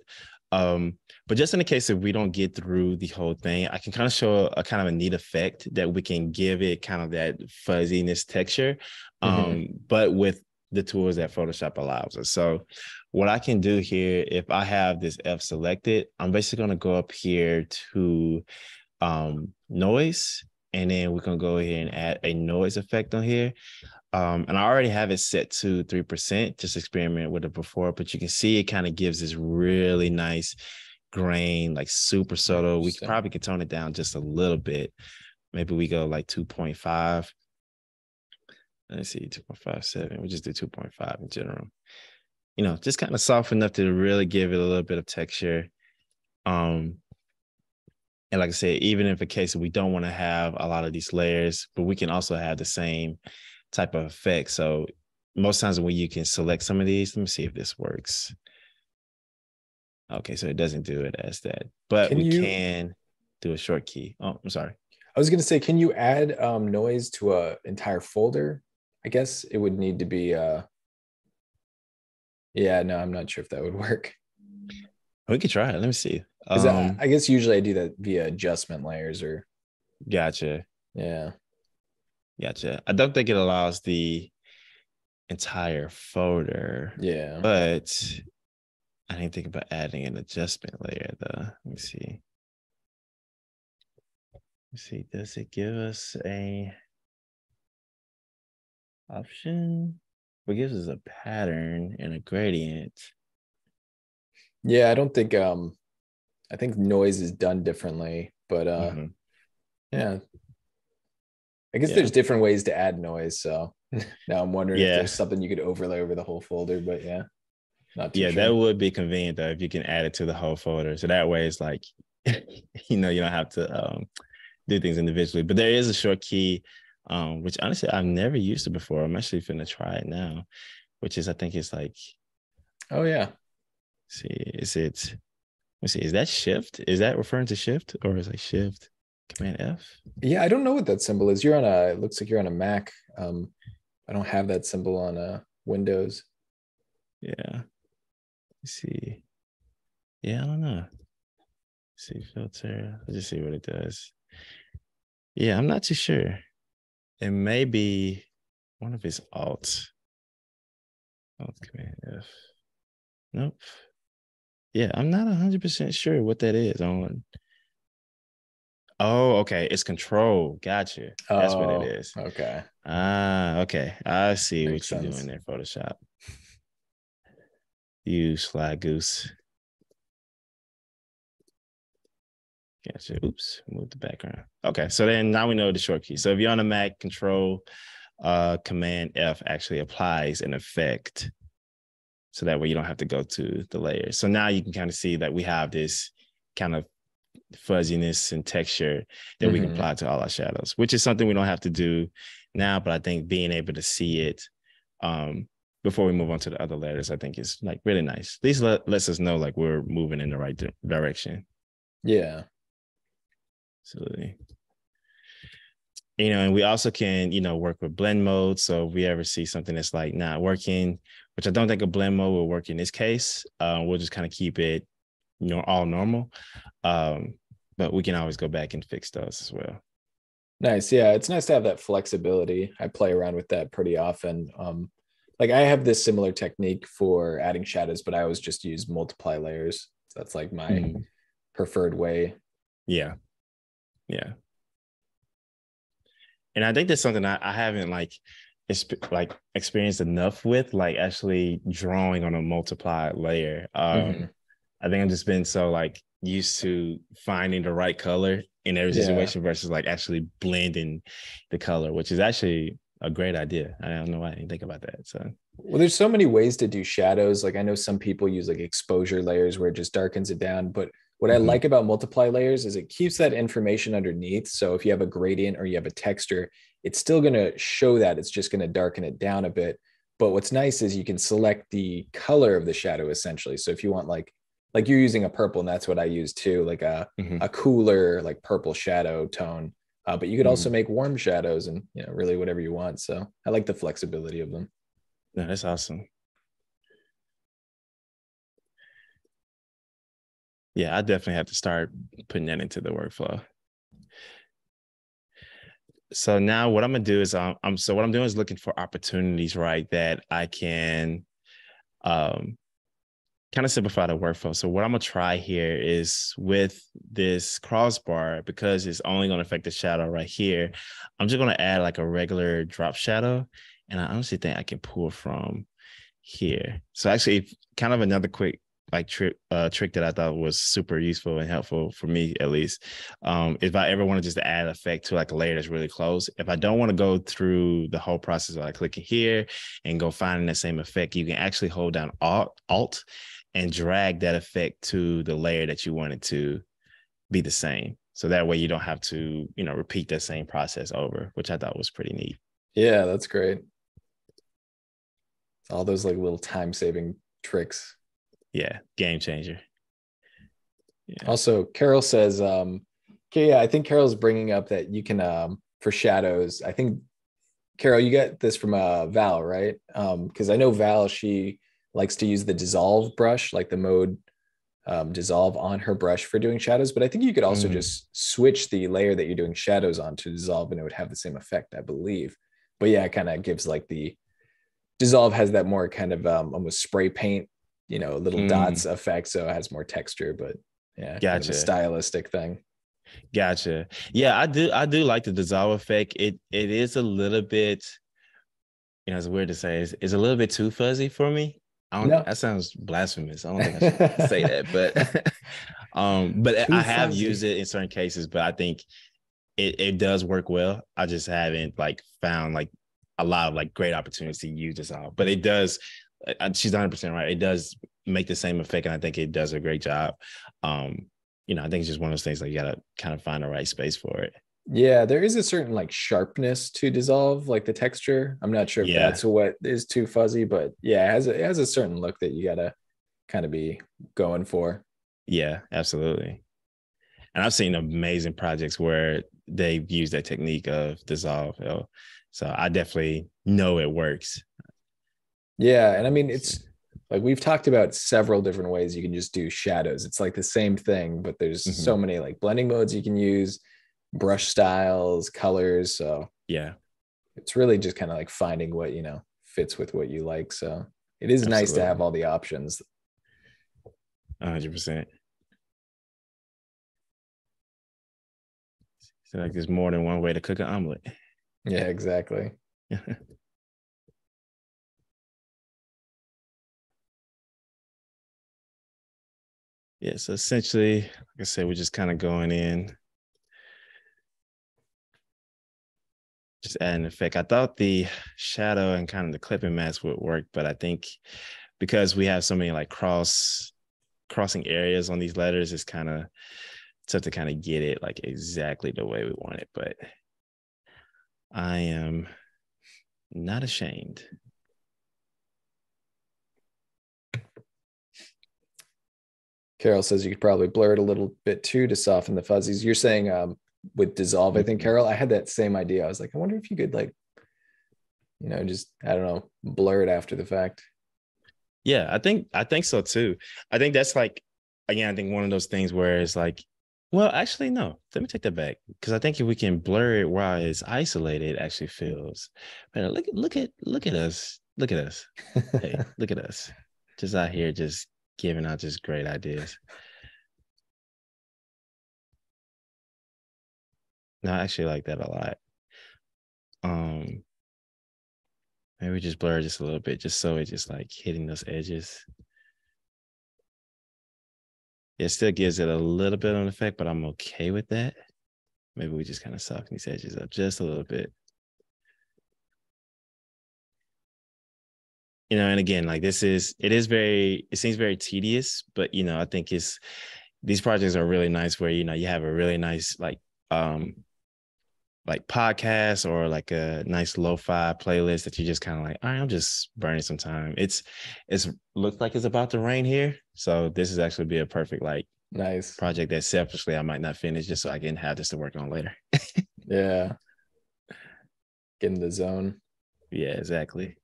Um, but just in the case if we don't get through the whole thing, I can kind of show a, kind of a neat effect that we can give it kind of that fuzziness texture, mm-hmm. um, but with the tools that Photoshop allows us. So what I can do here, if I have this F selected, I'm basically going to go up here to um, noise, and then we're going to go ahead and add a noise effect on here. Um, and I already have it set to 3%, just experiment with it before, but you can see it kind of gives this really nice grain, like super subtle. We probably could tone it down just a little bit. Maybe we go like 2.5. Let's see, 2.57. We just do 2.5 in general you know, just kind of soft enough to really give it a little bit of texture. Um, and like I said, even if a case we don't want to have a lot of these layers, but we can also have the same type of effect. So most times when you can select some of these, let me see if this works. Okay, so it doesn't do it as that, but can we you, can do a short key. Oh, I'm sorry. I was gonna say, can you add um, noise to a entire folder? I guess it would need to be uh, yeah, no, I'm not sure if that would work. We could try it. Let me see. Um, that, I guess usually I do that via adjustment layers or. Gotcha. Yeah. Gotcha. I don't think it allows the entire folder. Yeah. But I didn't think about adding an adjustment layer though. Let me see. Let's see. Does it give us a option? What gives us a pattern and a gradient. Yeah, I don't think um I think noise is done differently, but uh mm-hmm. yeah. I guess yeah. there's different ways to add noise. So now I'm wondering yeah. if there's something you could overlay over the whole folder, but yeah. Yeah, sure. that would be convenient though if you can add it to the whole folder. So that way it's like you know, you don't have to um do things individually. But there is a short key um, which honestly I've never used it before. I'm actually gonna try it now, which is I think it's like, oh yeah. See, is it? Let's see, is that shift? Is that referring to shift or is it shift command F? Yeah, I don't know what that symbol is. You're on a. It looks like you're on a Mac. Um, I don't have that symbol on uh Windows. Yeah. Let's see. Yeah, I don't know. Let's see filter. Let's just see what it does. Yeah, I'm not too sure. It may be one of his alts. Alt command F. Nope. Yeah, I'm not 100% sure what that is on. Oh, okay. It's control. Gotcha. That's oh, what it oh. Okay. Ah, okay. I see Makes what you're sense. doing there, Photoshop. You sly goose. Gotcha. Oops, move the background. Okay, so then now we know the short key. So if you're on a Mac, Control uh, Command F actually applies an effect, so that way you don't have to go to the layers. So now you can kind of see that we have this kind of fuzziness and texture that mm-hmm. we can mm-hmm. apply to all our shadows, which is something we don't have to do now. But I think being able to see it um, before we move on to the other letters, I think is like really nice. These let, lets us know like we're moving in the right di- direction. Yeah. Absolutely. You know, and we also can, you know, work with blend mode. So if we ever see something that's like not working, which I don't think a blend mode will work in this case, uh, we'll just kind of keep it, you know, all normal. Um, but we can always go back and fix those as well. Nice. Yeah. It's nice to have that flexibility. I play around with that pretty often. Um, like I have this similar technique for adding shadows, but I always just use multiply layers. So that's like my mm. preferred way. Yeah. Yeah. And I think that's something I, I haven't like like experienced enough with, like actually drawing on a multiplied layer. Um, mm-hmm. I think I've just been so like used to finding the right color in every situation yeah. versus like actually blending the color, which is actually a great idea. I don't know why I didn't think about that. So well, there's so many ways to do shadows. Like I know some people use like exposure layers where it just darkens it down, but what mm-hmm. I like about multiply layers is it keeps that information underneath. So if you have a gradient or you have a texture, it's still going to show that. It's just going to darken it down a bit. But what's nice is you can select the color of the shadow essentially. So if you want like like you're using a purple, and that's what I use too, like a mm-hmm. a cooler like purple shadow tone. Uh, but you could mm-hmm. also make warm shadows and you know really whatever you want. So I like the flexibility of them. Yeah, that's awesome. yeah, I definitely have to start putting that into the workflow. So now what I'm gonna do is um, I'm so what I'm doing is looking for opportunities, right, that I can um kind of simplify the workflow. So what I'm gonna try here is with this crossbar, because it's only gonna affect the shadow right here, I'm just gonna add like a regular drop shadow. And I honestly think I can pull from here. So actually kind of another quick like trick uh, trick that I thought was super useful and helpful for me at least. Um, if I ever want to just add effect to like a layer that's really close, if I don't want to go through the whole process of like clicking here and go finding the same effect, you can actually hold down Alt, Alt and drag that effect to the layer that you want it to be the same. So that way you don't have to, you know, repeat that same process over, which I thought was pretty neat. Yeah, that's great. All those like little time saving tricks yeah, game changer. Yeah. Also, Carol says, um, okay, yeah, I think Carol's bringing up that you can um for shadows. I think Carol, you get this from uh Val, right? Um, because I know Val, she likes to use the dissolve brush, like the mode um, dissolve on her brush for doing shadows. But I think you could also mm. just switch the layer that you're doing shadows on to dissolve, and it would have the same effect, I believe. But yeah, it kind of gives like the dissolve has that more kind of um, almost spray paint you know little mm. dots effect so it has more texture but yeah gotcha kind of stylistic thing gotcha yeah i do i do like the dissolve effect it it is a little bit you know it's weird to say it's, it's a little bit too fuzzy for me I don't, no. that sounds blasphemous. I don't think I should say that, but um, but I have used it in certain cases, but I think it, it does work well. I just haven't like found like a lot of like great opportunities to use dissolve. But it does she's 100 percent right. It does make the same effect, and I think it does a great job. Um, you know, I think it's just one of those things like you gotta kind of find the right space for it. Yeah, there is a certain like sharpness to dissolve, like the texture. I'm not sure if yeah. that's what is too fuzzy, but yeah, it has a, it has a certain look that you gotta kind of be going for. Yeah, absolutely. And I've seen amazing projects where they've used that technique of dissolve. So I definitely know it works. Yeah. And I mean, it's like we've talked about several different ways you can just do shadows. It's like the same thing, but there's mm-hmm. so many like blending modes you can use, brush styles, colors. So, yeah, it's really just kind of like finding what, you know, fits with what you like. So, it is Absolutely. nice to have all the options. 100%. So, like, there's more than one way to cook an omelet. Yeah, exactly. yeah, so essentially, like I said, we're just kind of going in, just adding effect. I thought the shadow and kind of the clipping mask would work, but I think because we have so many like cross crossing areas on these letters, it's kind of tough to kind of get it like exactly the way we want it. But I am not ashamed. Carol says you could probably blur it a little bit too to soften the fuzzies. You're saying um, with dissolve, I think mm-hmm. Carol, I had that same idea. I was like, I wonder if you could like, you know, just I don't know, blur it after the fact. Yeah, I think I think so too. I think that's like again, I think one of those things where it's like, well, actually, no. Let me take that back because I think if we can blur it while it's isolated, it actually feels. Man, look at look at look at us. Look at us. hey, look at us. Just out here, just giving out just great ideas. No, I actually like that a lot. Um, maybe just blur just a little bit, just so it's just like hitting those edges. It still gives it a little bit of an effect, but I'm okay with that. maybe we just kind of soften these edges up just a little bit. You know, and again, like this is it is very it seems very tedious, but you know, I think it's these projects are really nice where you know you have a really nice like um like podcast or like a nice lo-fi playlist that you just kind of like, all right, I'm just burning some time. It's it's looks like it's about to rain here. So this is actually be a perfect like nice project that selfishly I might not finish just so I can have this to work on later. yeah. Get in the zone. Yeah, exactly.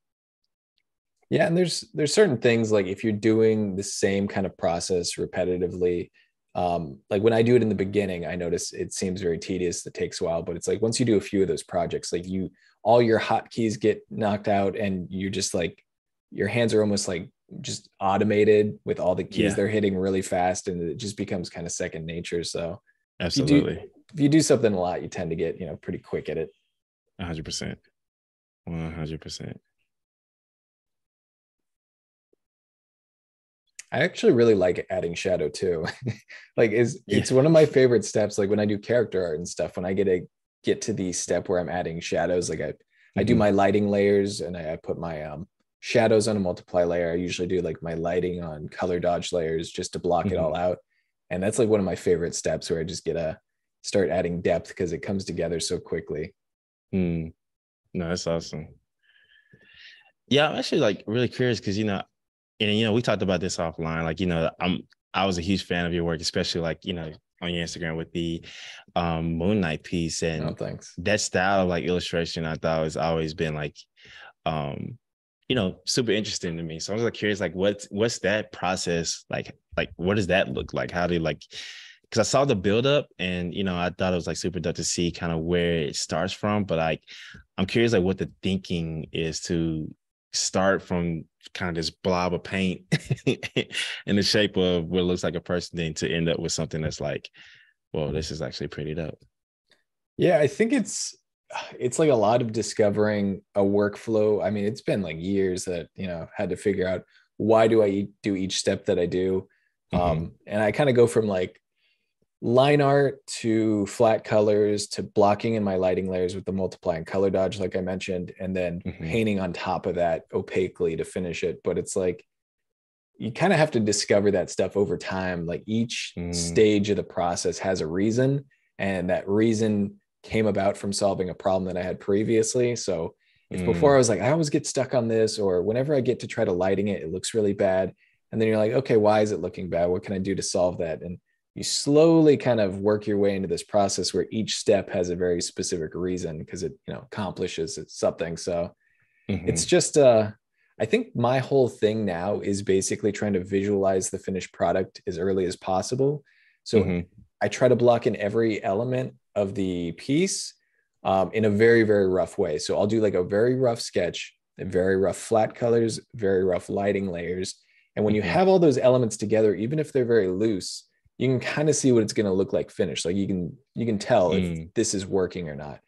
Yeah, and there's there's certain things like if you're doing the same kind of process repetitively, um, like when I do it in the beginning, I notice it seems very tedious. It takes a while, but it's like once you do a few of those projects, like you, all your hotkeys get knocked out, and you're just like your hands are almost like just automated with all the keys yeah. they're hitting really fast, and it just becomes kind of second nature. So, absolutely, if you, do, if you do something a lot, you tend to get you know pretty quick at it. hundred percent, one hundred percent. I actually really like adding shadow too. like is yeah. it's one of my favorite steps. Like when I do character art and stuff, when I get a get to the step where I'm adding shadows, like I mm-hmm. I do mm-hmm. my lighting layers and I, I, put my um shadows on a multiply layer. I usually do like my lighting on color dodge layers just to block mm-hmm. it all out. And that's like one of my favorite steps where I just get a start adding depth because it comes together so quickly. Mm. No, that's awesome. Yeah, I'm actually like really curious because you know and you know, we talked about this offline. Like, you know, I'm I was a huge fan of your work, especially like, you know, on your Instagram with the um Moon Knight piece. And oh, thanks. That style of like illustration I thought has always been like um, you know, super interesting to me. So I was like curious, like what's what's that process like? Like what does that look like? How do you like because I saw the build up and you know I thought it was like super dope to see kind of where it starts from, but like I'm curious like what the thinking is to start from kind of this blob of paint in the shape of what looks like a person then to end up with something that's like well this is actually pretty dope. Yeah i think it's it's like a lot of discovering a workflow. I mean it's been like years that you know had to figure out why do i do each step that i do? Mm-hmm. um and i kind of go from like line art to flat colors to blocking in my lighting layers with the multiply and color dodge like i mentioned and then mm-hmm. painting on top of that opaquely to finish it but it's like you kind of have to discover that stuff over time like each mm. stage of the process has a reason and that reason came about from solving a problem that i had previously so if mm. before i was like i always get stuck on this or whenever i get to try to lighting it it looks really bad and then you're like okay why is it looking bad what can i do to solve that and you slowly kind of work your way into this process where each step has a very specific reason because it you know accomplishes something so mm-hmm. it's just uh i think my whole thing now is basically trying to visualize the finished product as early as possible so mm-hmm. i try to block in every element of the piece um, in a very very rough way so i'll do like a very rough sketch very rough flat colors very rough lighting layers and when mm-hmm. you have all those elements together even if they're very loose you can kind of see what it's going to look like finished. Like you can you can tell mm. if this is working or not.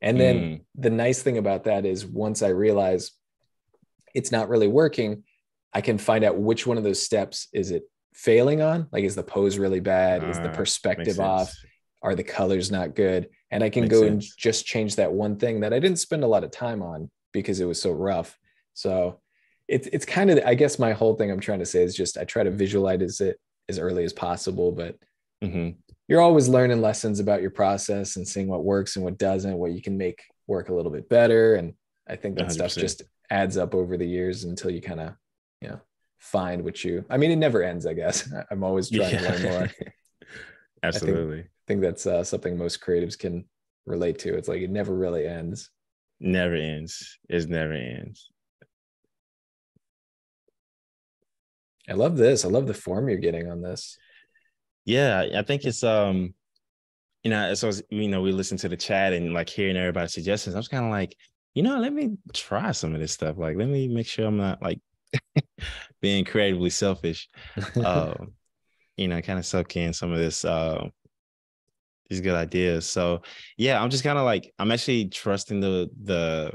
And then mm. the nice thing about that is once i realize it's not really working i can find out which one of those steps is it failing on? Like is the pose really bad? Uh, is the ah, perspective off? Are the colors not good? And i can makes go sense. and just change that one thing that i didn't spend a lot of time on because it was so rough. So it's it's kind of i guess my whole thing i'm trying to say is just i try to visualize it as early as possible. But mm-hmm. you're always learning lessons about your process and seeing what works and what doesn't, what you can make work a little bit better. And I think that 100%. stuff just adds up over the years until you kind of, you know, find what you, I mean, it never ends, I guess. I'm always trying yeah. to learn more. Absolutely. I think, I think that's uh, something most creatives can relate to. It's like it never really ends. Never ends. It never ends. I love this. I love the form you're getting on this. Yeah, I think it's um, you know, so you know, we listen to the chat and like hearing everybody's suggestions. I was kind of like, you know, let me try some of this stuff. Like, let me make sure I'm not like being creatively selfish. uh, you know, kind of soak in some of this uh these good ideas. So yeah, I'm just kind of like I'm actually trusting the the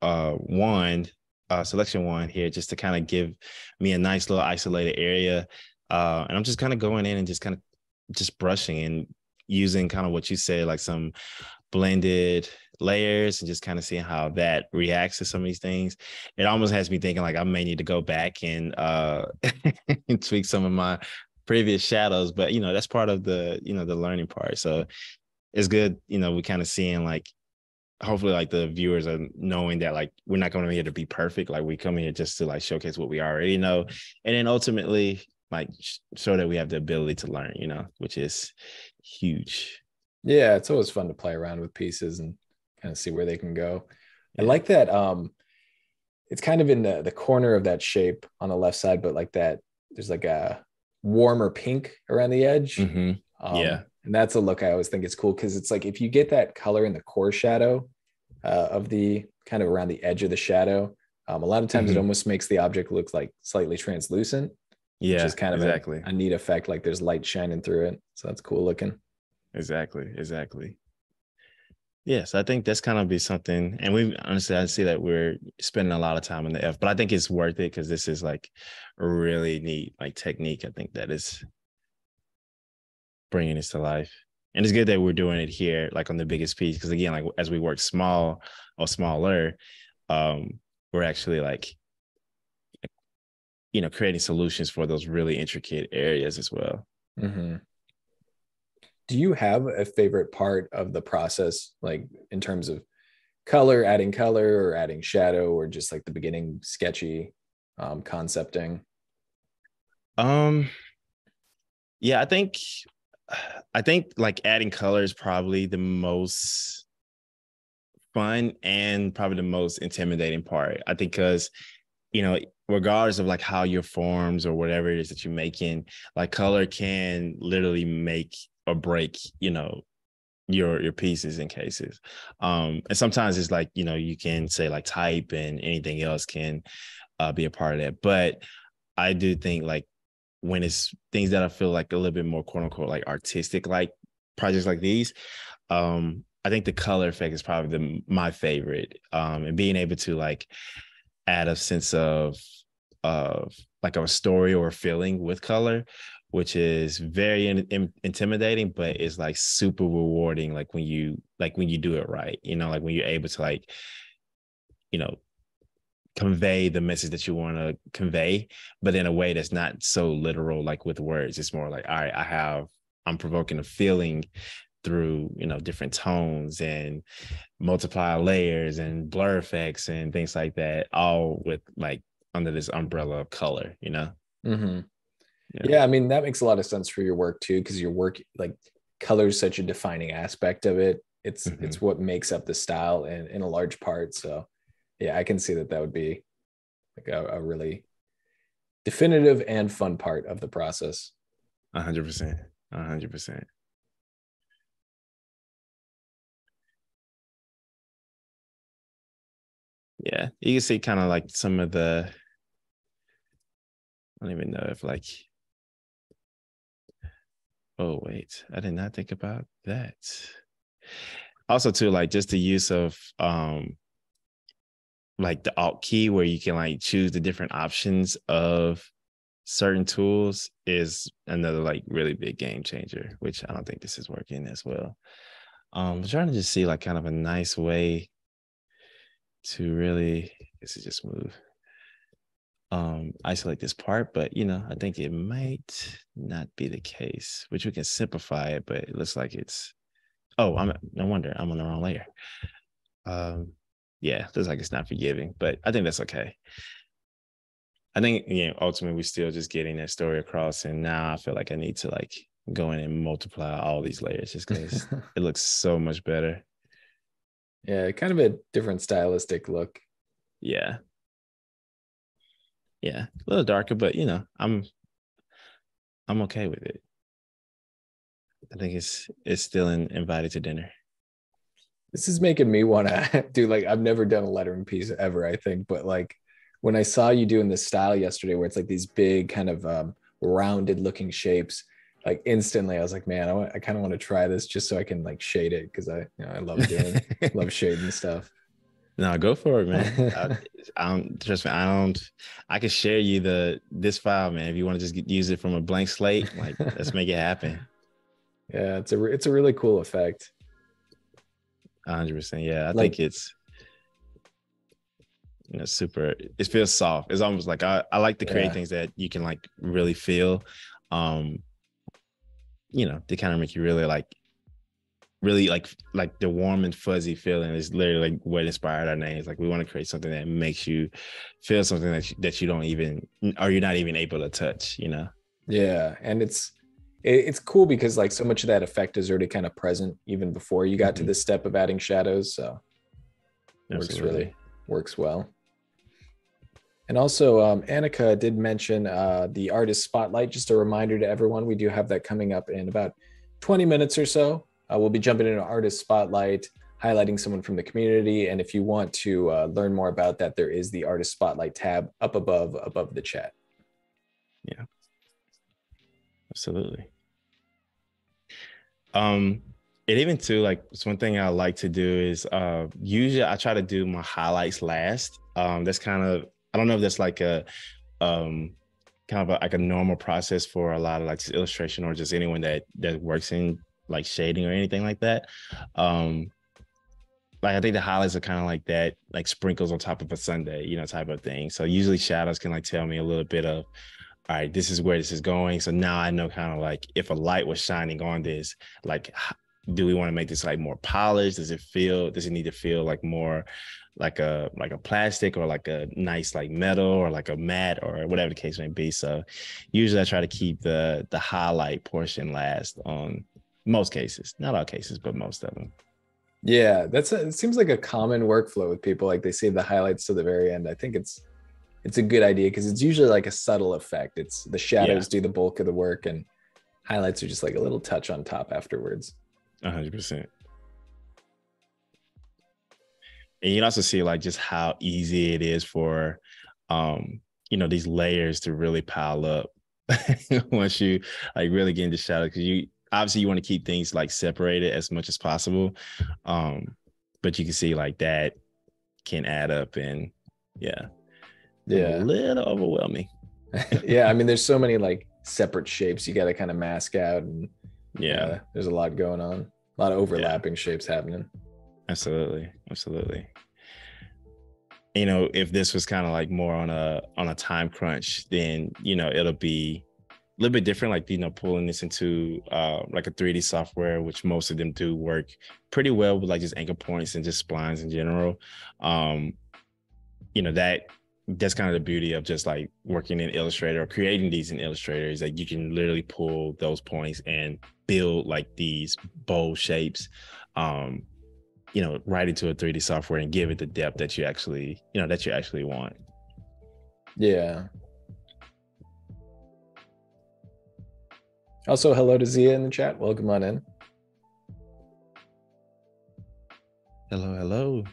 uh wand uh, selection one here just to kind of give me a nice little isolated area. Uh, and I'm just kind of going in and just kind of just brushing. And using kind of what you said, like some blended layers and just kind of seeing how that reacts to some of these things. It almost has me thinking like I may need to go back and uh and tweak some of my previous shadows, but you know, that's part of the, you know, the learning part. So it's good, you know, we kind of seeing like hopefully like the viewers are knowing that like we're not coming here to be perfect. Like we come here just to like showcase what we already know. And then ultimately like show that we have the ability to learn, you know, which is huge. Yeah, it's always fun to play around with pieces and kind of see where they can go. Yeah. I like that. Um, it's kind of in the the corner of that shape on the left side, but like that, there's like a warmer pink around the edge. Mm-hmm. Um, yeah, and that's a look I always think is cool because it's like if you get that color in the core shadow uh, of the kind of around the edge of the shadow, um, a lot of times mm-hmm. it almost makes the object look like slightly translucent. Yeah, which is kind of exactly a, a neat effect. Like there's light shining through it, so that's cool looking. Exactly, exactly. Yes, I think that's kind of be something. And we honestly, I see that we're spending a lot of time in the F, but I think it's worth it because this is like a really neat like technique. I think that is bringing this to life. And it's good that we're doing it here, like on the biggest piece. Because again, like as we work small or smaller, um, we're actually like, you know, creating solutions for those really intricate areas as well. Mm-hmm do you have a favorite part of the process like in terms of color adding color or adding shadow or just like the beginning sketchy um, concepting um yeah i think i think like adding color is probably the most fun and probably the most intimidating part i think because you know regardless of like how your forms or whatever it is that you're making like color can literally make or break, you know, your your pieces and cases. Um, and sometimes it's like, you know, you can say like type and anything else can uh, be a part of that. But I do think like when it's things that I feel like a little bit more quote unquote like artistic like projects like these, um, I think the color effect is probably the my favorite. Um, and being able to like add a sense of of like a story or a feeling with color which is very in, in, intimidating but it's like super rewarding like when you like when you do it right you know like when you're able to like you know convey the message that you want to convey but in a way that's not so literal like with words it's more like all right i have i'm provoking a feeling through you know different tones and multiply layers and blur effects and things like that all with like under this umbrella of color you know mm-hmm. Yeah. yeah. I mean that makes a lot of sense for your work too, because your work like color is such a defining aspect of it. It's mm-hmm. it's what makes up the style in, in a large part. So yeah, I can see that that would be like a, a really definitive and fun part of the process. A hundred percent. A hundred percent. Yeah, you can see kind of like some of the. I don't even know if like Oh, wait, I did not think about that. Also, too, like just the use of um like the alt key where you can like choose the different options of certain tools is another like really big game changer, which I don't think this is working as well. Um, I'm trying to just see like kind of a nice way to really this is just move um isolate this part but you know i think it might not be the case which we can simplify it but it looks like it's oh i'm no wonder i'm on the wrong layer um yeah looks like it's not forgiving but i think that's okay i think you know ultimately we're still just getting that story across and now i feel like i need to like go in and multiply all these layers just because it looks so much better yeah kind of a different stylistic look yeah yeah, a little darker, but you know, I'm I'm okay with it. I think it's it's still in, invited to dinner. This is making me want to do like I've never done a lettering piece ever, I think, but like when I saw you doing this style yesterday, where it's like these big kind of um, rounded looking shapes, like instantly I was like, man, I, I kind of want to try this just so I can like shade it because I you know, I love doing love shading stuff. No, go for it, man. I, I, don't trust me. I don't. I can share you the this file, man. If you want to just get, use it from a blank slate, like let's make it happen. Yeah, it's a it's a really cool effect. Hundred percent. Yeah, I like, think it's you know super. It feels soft. It's almost like I I like to create yeah. things that you can like really feel. Um, you know, they kind of make you really like really like like the warm and fuzzy feeling is literally like what inspired our names. Like we want to create something that makes you feel something that you, that you don't even or you're not even able to touch. You know. Yeah, and it's it's cool because like so much of that effect is already kind of present even before you got mm-hmm. to this step of adding shadows. So Absolutely. works really works well. And also, um, Annika did mention uh, the artist spotlight. Just a reminder to everyone, we do have that coming up in about 20 minutes or so. Uh, we'll be jumping into artist spotlight, highlighting someone from the community. And if you want to uh, learn more about that, there is the artist spotlight tab up above above the chat. Yeah, absolutely. Um, and even too, like it's one thing I like to do is uh usually I try to do my highlights last. Um, that's kind of I don't know if that's like a um kind of a, like a normal process for a lot of like illustration or just anyone that that works in like shading or anything like that. Um, like I think the highlights are kind of like that, like sprinkles on top of a sundae, you know, type of thing. So usually shadows can like tell me a little bit of, all right, this is where this is going. So now I know kind of like if a light was shining on this, like do we want to make this like more polished? Does it feel? Does it need to feel like more like a like a plastic or like a nice like metal or like a matte or whatever the case may be? So usually I try to keep the the highlight portion last on most cases, not all cases, but most of them. Yeah, that's a, it. Seems like a common workflow with people. Like they save the highlights to the very end. I think it's it's a good idea because it's usually like a subtle effect. It's the shadows yeah. do the bulk of the work, and highlights are just like a little touch on top afterwards. hundred percent. And you can also see like just how easy it is for, um, you know, these layers to really pile up once you like really get into shadow because you obviously you want to keep things like separated as much as possible. Um, but you can see like that can add up and yeah. Yeah. A little overwhelming. yeah. I mean, there's so many like separate shapes you got to kind of mask out and yeah, uh, there's a lot going on, a lot of overlapping yeah. shapes happening. Absolutely. Absolutely. You know, if this was kind of like more on a on a time crunch, then you know it'll be a little bit different, like you know, pulling this into uh, like a 3D software, which most of them do work pretty well with like just anchor points and just splines in general. Um, you know, that that's kind of the beauty of just like working in Illustrator or creating these in Illustrator is that you can literally pull those points and build like these bold shapes. Um, you know, right into a 3D software and give it the depth that you actually, you know, that you actually want. Yeah. Also, hello to Zia in the chat. Welcome on in. Hello, hello.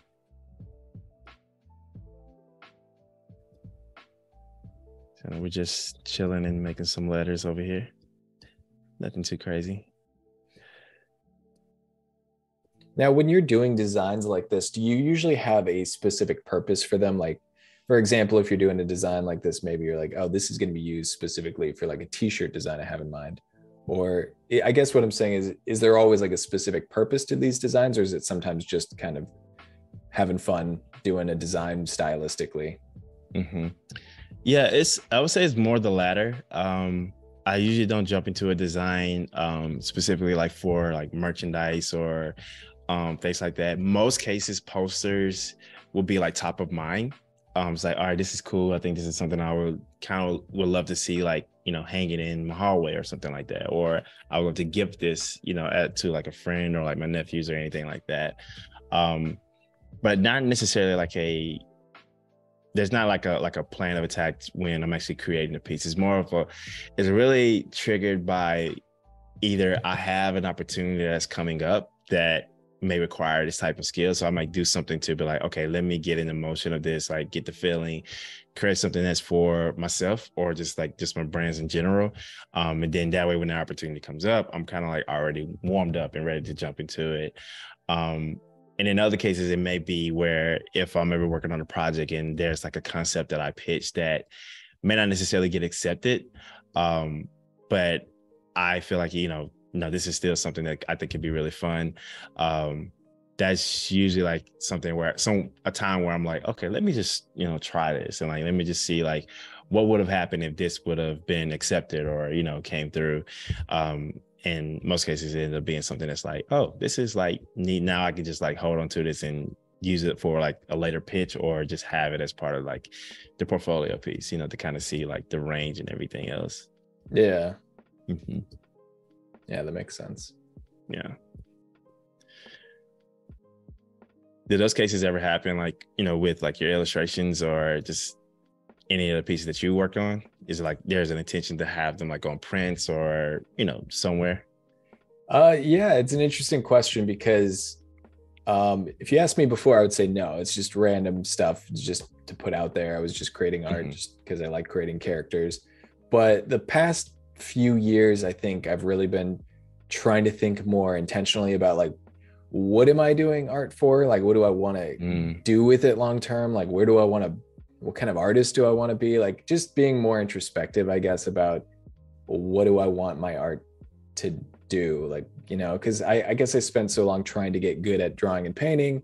So we're just chilling and making some letters over here. Nothing too crazy. Now, when you're doing designs like this, do you usually have a specific purpose for them? Like, for example, if you're doing a design like this, maybe you're like, oh, this is going to be used specifically for like a t-shirt design I have in mind or i guess what i'm saying is is there always like a specific purpose to these designs or is it sometimes just kind of having fun doing a design stylistically mm-hmm. Yeah it's i would say it's more the latter um i usually don't jump into a design um specifically like for like merchandise or um things like that most cases posters will be like top of mind um it's like all right this is cool i think this is something i would kind of would love to see like you know, hanging in my hallway or something like that. Or I would love to gift this, you know, at, to like a friend or like my nephews or anything like that. Um, but not necessarily like a there's not like a like a plan of attack when I'm actually creating a piece. It's more of a it's really triggered by either I have an opportunity that's coming up that may require this type of skill. So I might do something to be like, okay, let me get in the motion of this, like get the feeling, create something that's for myself or just like just my brands in general. Um, and then that way when the opportunity comes up, I'm kind of like already warmed up and ready to jump into it. Um, and in other cases, it may be where if I'm ever working on a project and there's like a concept that I pitch that may not necessarily get accepted, um, but I feel like, you know, no, this is still something that I think could be really fun. Um, that's usually like something where some a time where I'm like, okay, let me just you know try this and like let me just see like what would have happened if this would have been accepted or you know came through. Um, in most cases, it ended up being something that's like, oh, this is like neat. Now I can just like hold on to this and use it for like a later pitch or just have it as part of like the portfolio piece, you know, to kind of see like the range and everything else. Yeah. Mm-hmm. Yeah, that makes sense. Yeah. Did those cases ever happen, like you know, with like your illustrations or just any of the pieces that you work on? Is it like there's an intention to have them like on prints or you know somewhere? Uh, yeah, it's an interesting question because um, if you asked me before, I would say no. It's just random stuff, just to put out there. I was just creating art mm-hmm. just because I like creating characters. But the past few years, I think I've really been trying to think more intentionally about like what am I doing art for? Like, what do I want to mm. do with it long term? Like, where do I want to, what kind of artist do I want to be? Like, just being more introspective, I guess, about what do I want my art to do? Like, you know, because I, I, guess I spent so long trying to get good at drawing and painting.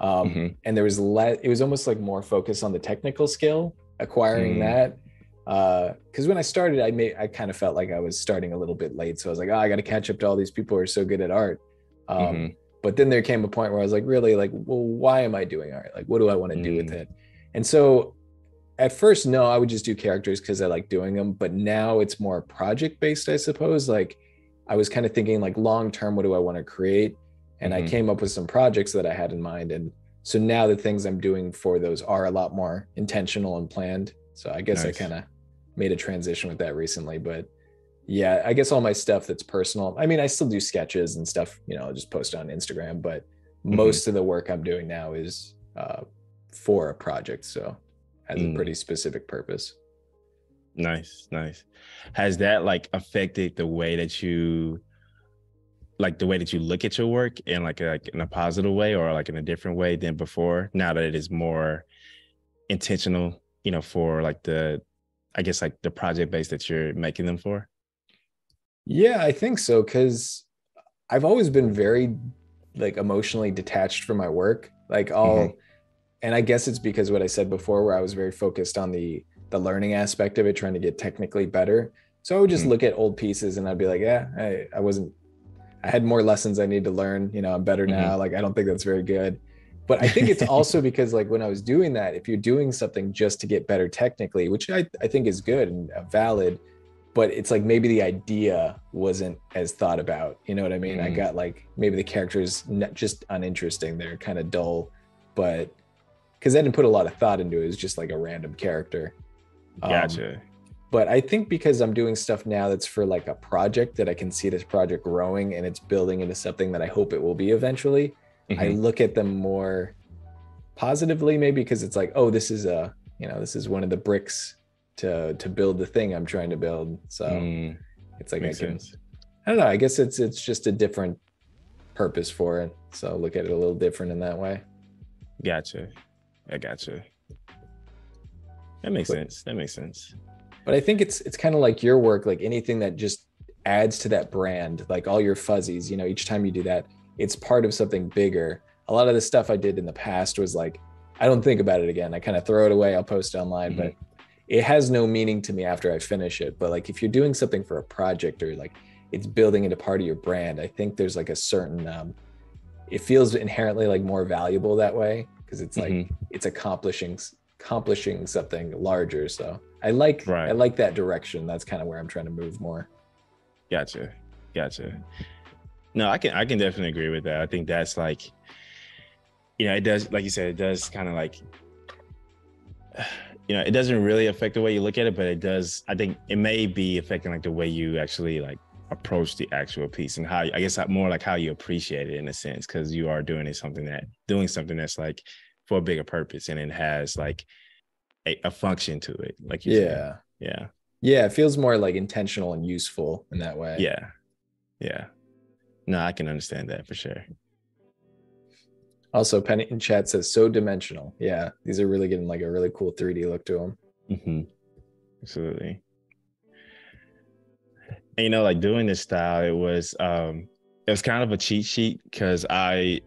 Um, mm-hmm. And there was less, it was almost like more focus on the technical skill, acquiring mm. that because uh, when I started, I made I kind of felt like I was starting a little bit late, so I was like, oh, I got to catch up to all these people who are so good at art. Um, mm-hmm. But then there came a point where I was like, really, like, well, why am I doing art? Like, what do I want to mm-hmm. do with mm. it? And so, at first, no, I would just do characters because I like doing them. But now it's more project based, I suppose. Like, I was kind of thinking like long term, what do I want to create? And mm-hmm. I came up with some projects that I had in mind, and so now the things I'm doing for those are a lot more intentional and planned. So I guess nice. I kind of made a transition with that recently, but yeah, I guess all my stuff that's personal. I mean, I still do sketches and stuff, you know, I'll just post on Instagram, but mm-hmm. most of the work I'm doing now is uh, for a project. So has mm. a pretty specific purpose. Nice, nice. Has that like affected the way that you like the way that you look at your work in like a, like in a positive way or like in a different way than before now that it is more intentional, you know, for like the I guess like the project base that you're making them for? Yeah, I think so because I've always been very like emotionally detached from my work. Like all mm-hmm. And I guess it's because what I said before where I was very focused on the the learning aspect of it, trying to get technically better. So I would just mm-hmm. look at old pieces and I'd be like, yeah, I, I wasn't I had more lessons I need to learn. You know, I'm better mm-hmm. now. Like I don't think that's very good but i think it's also because like when i was doing that if you're doing something just to get better technically which i, I think is good and uh, valid but it's like maybe the idea wasn't as thought about you know what i mean mm. i got like maybe the characters just uninteresting they're kind of dull but because i didn't put a lot of thought into it it was just like a random character gotcha um, but i think because i'm doing stuff now that's for like a project that i can see this project growing and it's building into something that i hope it will be eventually mm-hmm. I look at them more positively, maybe because it's like, oh, this is a, you know, this is one of the bricks to to build the thing I'm trying to build. So mm, it's like I can, sense. I don't know. I guess it's it's just a different purpose for it. So look at it a little different in that way. Gotcha. I gotcha. That makes but, sense. That makes sense. But I think it's it's kind of like your work, like anything that just adds to that brand, like all your fuzzies, you know, each time you do that, it's part of something bigger. A lot of the stuff I did in the past was like, I don't think about it again. I kind of throw it away. I'll post it online, mm-hmm. but it has no meaning to me after I finish it. But like if you're doing something for a project or like it's building into part of your brand, I think there's like a certain um, it feels inherently like more valuable that way because it's like mm-hmm. it's accomplishing accomplishing something larger. So I like right. I like that direction. That's kind of where I'm trying to move more. Gotcha. Gotcha. No, I can I can definitely agree with that. I think that's like, you know, it does like you said, it does kind of like, you know, it doesn't really affect the way you look at it, but it does. I think it may be affecting like the way you actually like approach the actual piece and how I guess more like how you appreciate it in a sense because you are doing it something that doing something that's like for a bigger purpose and it has like a, a function to it. Like yeah, yeah, yeah. It feels more like intentional and useful in that way. Yeah, yeah. No, I can understand that for sure. Also, Penny in chat says so dimensional. Yeah, these are really getting like a really cool 3D look to them. Mm-hmm. Absolutely. You know, like doing this style, it was um it was kind of a cheat sheet because I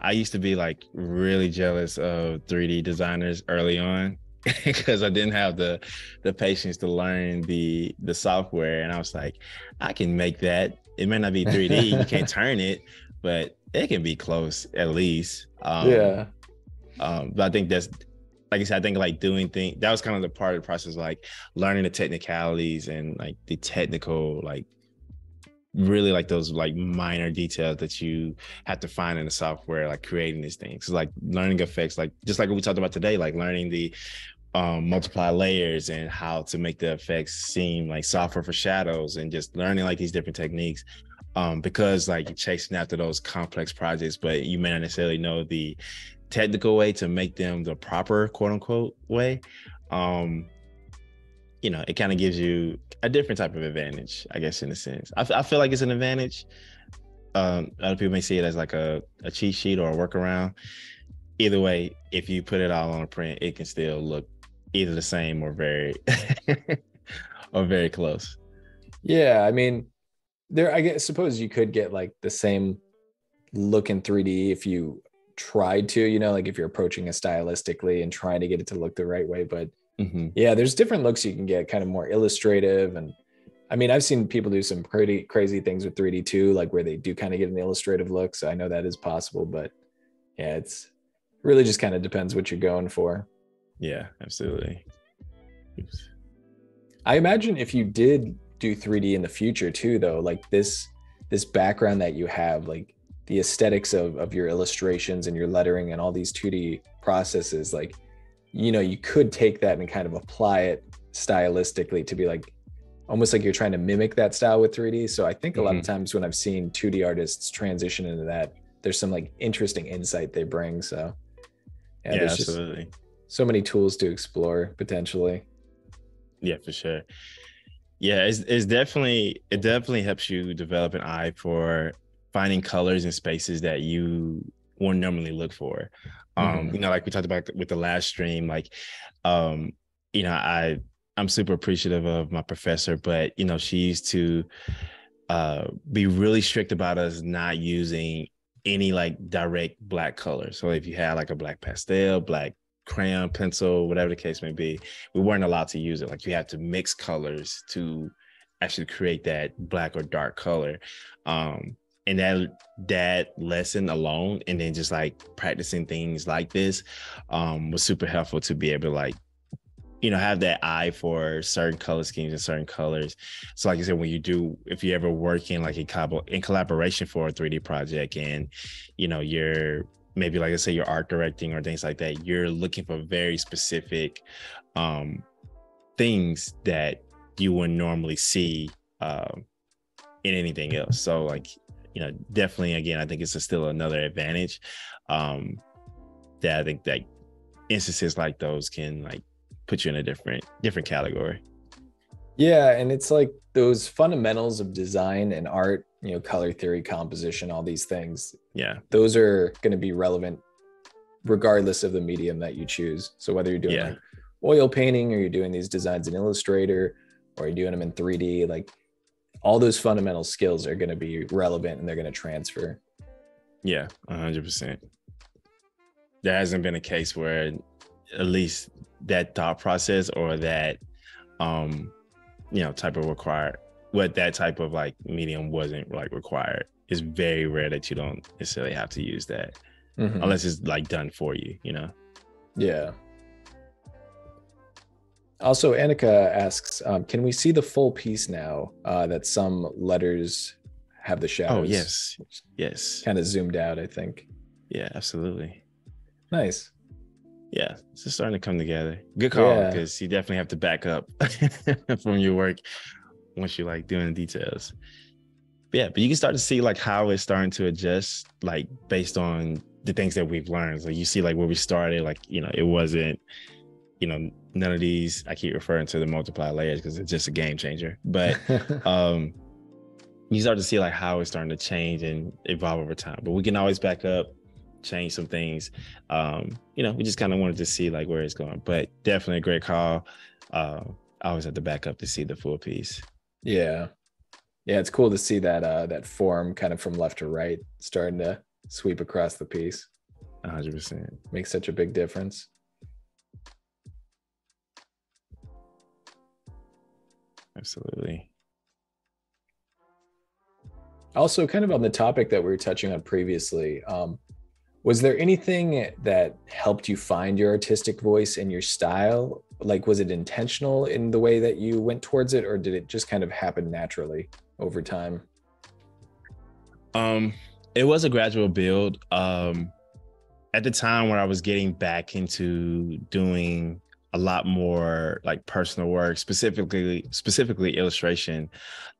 I used to be like really jealous of 3D designers early on because I didn't have the the patience to learn the the software and I was like I can make that. It may not be 3D you can't turn it but it can be close at least um, yeah. um, but I think that's like I said I think like doing things that was kind of the part of the process like learning the technicalities and like the technical like really like those like minor details that you have to find in the software like creating these things. Like learning effects like just like what we talked about today like learning the um, multiply layers and how to make the effects seem like software for shadows and just learning like these different techniques um, because like you're chasing after those complex projects but you may not necessarily know the technical way to make them the proper quote unquote way um you know, it kind of gives you a different type of advantage, I guess, in a sense. I, I feel like it's an advantage. Um, other people may see it as like a, a cheat sheet or a workaround. Either way, if you put it all on a print, it can still look either the same or very or very close. Yeah, I mean, there I guess suppose you could get like the same look in 3D if you tried to, you know, like if you're approaching it stylistically and trying to get it to look the right way, but Mm-hmm. Yeah, there's different looks you can get, kind of more illustrative. And I mean, I've seen people do some pretty crazy things with 3D too, like where they do kind of get an illustrative look. So I know that is possible, but yeah, it's really just kind of depends what you're going for. Yeah, absolutely. Oops. I imagine if you did do 3D in the future too, though, like this this background that you have, like the aesthetics of, of your illustrations and your lettering and all these 2D processes, like you know you could take that and kind of apply it stylistically to be like almost like you're trying to mimic that style with 3D. So I think a mm-hmm. lot of mm-hmm. times when I've seen 2D artists transition into that, there's some like interesting insight they bring. So yeah, yeah absolutely. so many tools to explore potentially. Yeah, for sure. Yeah, it's, it's definitely it definitely helps you develop an eye for finding colors and spaces that you wouldn't normally look for. Um, mm-hmm. you know, like we talked about with the last stream, like, um, you know, I I'm super appreciative of my professor, but you know, she used to uh be really strict about us not using any like direct black color. So if you had like a black pastel, black crayon, pencil, whatever the case may be, we weren't allowed to use it. Like you had to mix colors to actually create that black or dark color. Um, and that that lesson alone and then just like practicing things like this um was super helpful to be able to like you know have that eye for certain color schemes and certain colors. So like i said when you do if you ever work in like a in collaboration for a 3d project and you know you're maybe like i say you're art directing or things like that you're looking for very specific um things that you wouldn't normally see uh, in anything else. So like you know, definitely again, I think it's a still another advantage. Um that I think that instances like those can like put you in a different different category. Yeah, and it's like those fundamentals of design and art, you know, color theory, composition, all these things. Yeah. Those are going to be relevant regardless of the medium that you choose. So whether you're doing yeah. like oil painting or you're doing these designs in Illustrator or you're doing them in 3D, like all those fundamental skills are going to be relevant and they're going to transfer. Yeah, 100%. There hasn't been a case where at least that thought process or that um you know type of required what that type of like medium wasn't like required it's very rare that you don't necessarily have to use that mm-hmm. unless it's like done for you you know yeah also, Annika asks, um, can we see the full piece now uh, that some letters have the oh, shadows? Oh, yes. Yes. Kind of zoomed out, I think. Yeah, absolutely. Nice. Yeah, it's just starting to come together. Good call, because yeah. you definitely have to back up from your work once you're like doing the details. But yeah, but you can start to see like how it's starting to adjust, like based on the things that we've learned. So you see like where we started, like, you know, it wasn't you know, none of these, I keep referring to the multiply layers because it's just a game changer. But um you start to see like how it's starting to change and evolve over time. But we can always back up, change some things. Um, you know, we just kind of wanted to see like where it's going. But definitely a great call. Uh, I always have to back up to see the full piece. Yeah. Yeah, it's cool to see that uh that form kind of from left to right starting to sweep across the piece. 100%. Makes such a big difference. Absolutely. Also, kind of on the topic that we were touching on previously, um, was there anything that helped you find your artistic voice and your style? Like, was it intentional in the way that you went towards it, or did it just kind of happen naturally over time? Um, it was a gradual build. Um, at the time when I was getting back into doing a lot more like personal work, specifically specifically illustration.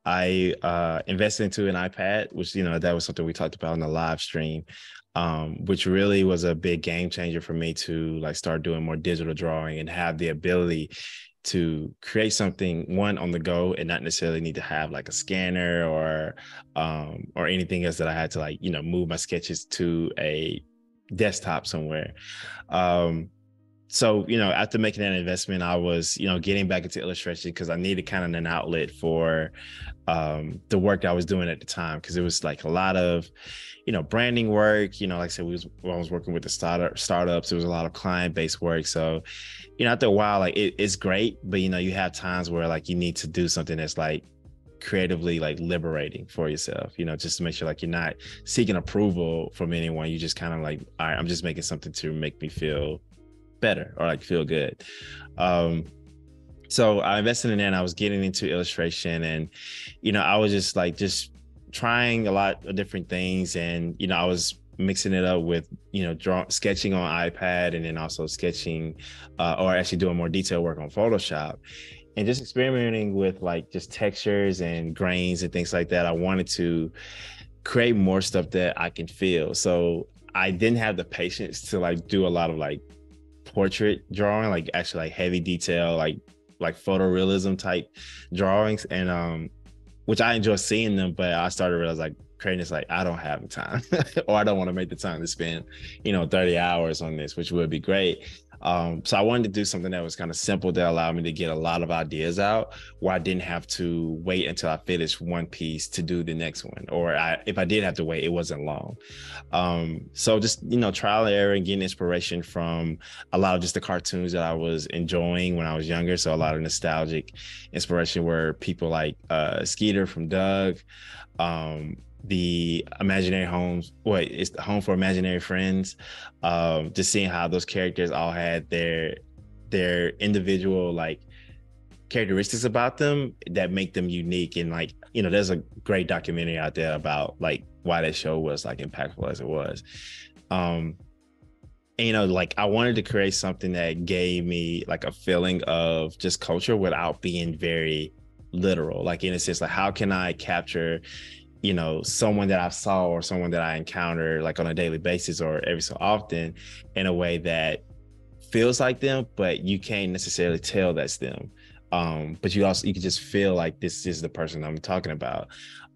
I uh, invested into an iPad, which you know that was something we talked about in the live stream, um, which really was a big game changer for me to like start doing more digital drawing and have the ability to create something one on the go and not necessarily need to have like a scanner or um, or anything else that I had to like you know move my sketches to a desktop somewhere. Um, so you know after making that investment i was you know getting back into illustration because i needed kind of an outlet for um, the work i was doing at the time because it was like a lot of you know branding work you know like i said we was i was working with the startup startups there was a lot of client based work. So you know after a while like it, it's great but you know you have times where like you need to do something that's like creatively like liberating for yourself you know just to make sure like you're not seeking approval from anyone. You just kind of like all right i'm just making something to make me feel better or like feel good. Um, so I invested in that and I was getting into illustration and, you know, I was just like, just trying a lot of different things. And, you know, I was mixing it up with, you know, draw, sketching on iPad and then also sketching uh, or actually doing more detail work on Photoshop and just experimenting with like just textures and grains and things like that. I wanted to create more stuff that I can feel. So I didn't have the patience to like do a lot of like portrait drawing, like actually like heavy detail, like like photorealism type drawings, and um, which I enjoy seeing them. But I started to realize like creating this like I don't have the time, or I don't want to make the time to spend, you know, thirty hours on this, which would be great. Um, so I wanted to do something that was kind of simple that allowed me to get a lot of ideas out where I didn't have to wait until I finished one piece to do the next one. Or I, if I did have to wait, it wasn't long. Um, so just, you know, trial and error and getting inspiration from a lot of just the cartoons that I was enjoying when I was younger. So a lot of nostalgic inspiration were people like uh, Skeeter from Doug, um, the imaginary homes what is the home for imaginary friends um just seeing how those characters all had their their individual like characteristics about them that make them unique. And like you know there's a great documentary out there about like why that show was like impactful as it was. Um and, you know like i wanted to create something that gave me like a feeling of just culture without being very literal. Like in a sense like how can i capture you know someone that i saw or someone that i encounter like on a daily basis or every so often in a way that feels like them but you can't necessarily tell that's them. Um but you also you can just feel like this is the person i'm talking about.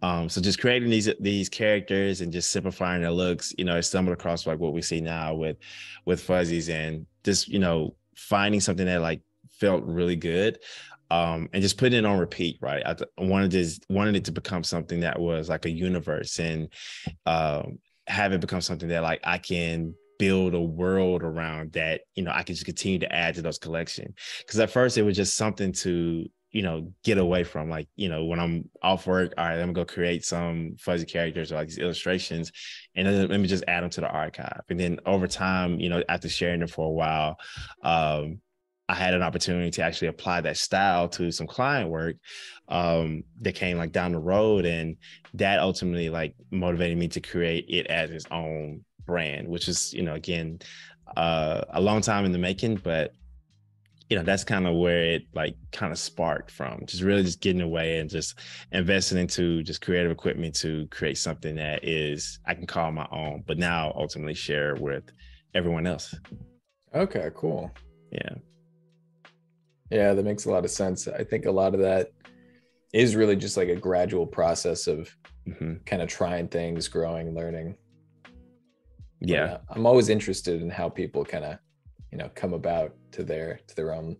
Um so just creating these these characters and just simplifying their looks you know stumbled across like what we see now with with fuzzies and just you know finding something that like felt really good um, and just putting it on repeat, right? I wanted to wanted it to become something that was like a universe and um, have it become something that like I can build a world around that you know I can just continue to add to those collection. Because at first it was just something to you know get away from, like you know when I'm off work, all right, let me go create some fuzzy characters or like these illustrations, and then let me just add them to the archive. And then over time, you know, after sharing them for a while. Um, I had an opportunity to actually apply that style to some client work um, that came like down the road, and that ultimately like motivated me to create it as its own brand, which is you know again uh, a long time in the making, but you know that's kind of where it like kind of sparked from just really just getting away and just investing into just creative equipment to create something that is i can call my own but now ultimately share with everyone else. Okay cool. Yeah yeah, that makes a lot of sense. I think a lot of that is really just like a gradual process of mm-hmm. kind of trying things, growing, learning. Yeah. But, uh, I'm always interested in how people kind of, you know, come about to their to their own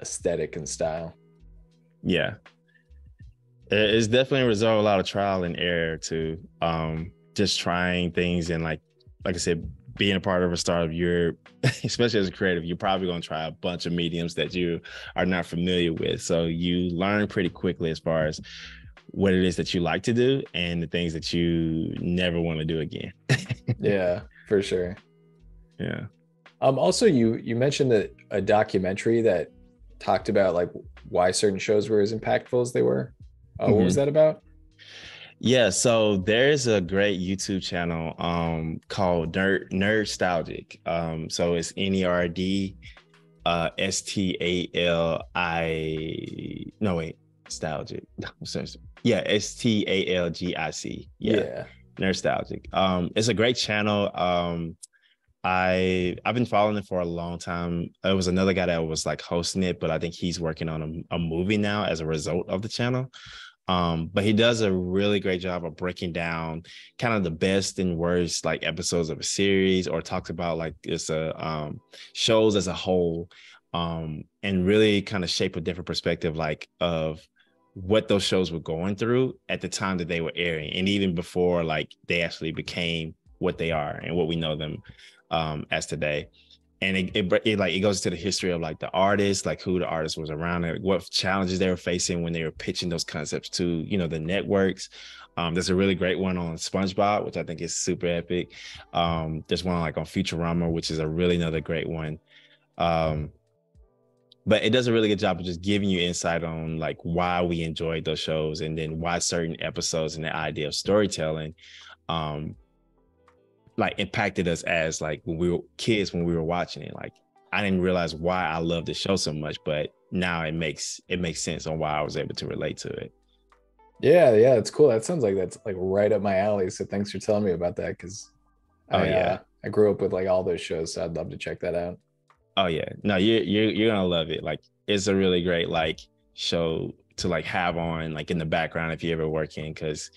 aesthetic and style. Yeah. it's definitely a result of a lot of trial and error to Um, just trying things and like like I said, being a part of a startup, you're especially as a creative, you're probably going to try a bunch of mediums that you are not familiar with. So you learn pretty quickly as far as what it is that you like to do and the things that you never want to do again. yeah, for sure. Yeah. Um also you you mentioned that a documentary that talked about like why certain shows were as impactful as they were. Uh, mm-hmm. What was mm-hmm. that about? Yeah, so there's a great YouTube channel um called Nerd Nerdstalgic. Um, so it's N E R D uh S T A L I no wait, nostalgic. yeah, S T A L G I C. Yeah. yeah. Nerdstalgic. Um, it's a great channel. Um, I I've been following it for a long time. It was another guy that was like hosting it, but I think he's working on a, a movie now as a result of the channel. Um, but he does a really great job of breaking down kind of the best and worst like episodes of a series, or talks about like it's a um, shows as a whole, um, and really kind of shape a different perspective like of what those shows were going through at the time that they were airing, and even before like they actually became what they are and what we know them um, as today. And it, it, it, like it goes to the history of like the artist, like who the artist was around, like what challenges they were facing when they were pitching those concepts to you know the networks. Um, there's a really great one on SpongeBob, which I think is super epic. Um, there's one like on Futurama, which is a really another great one. Um, but it does a really good job of just giving you insight on like why we enjoyed those shows and then why certain episodes and the idea of storytelling um like impacted us as like when we were kids when we were watching it. Like I didn't realize why I loved the show so much, but now it makes it makes sense on why I was able to relate to it. Yeah, yeah, it's cool. That sounds like that's like right up my alley. So thanks for telling me about that because oh I, yeah, uh, I grew up with like all those shows, so I'd love to check that out. Oh yeah, no, you you you're gonna love it. Like it's a really great like show to like have on like in the background if you're ever work in because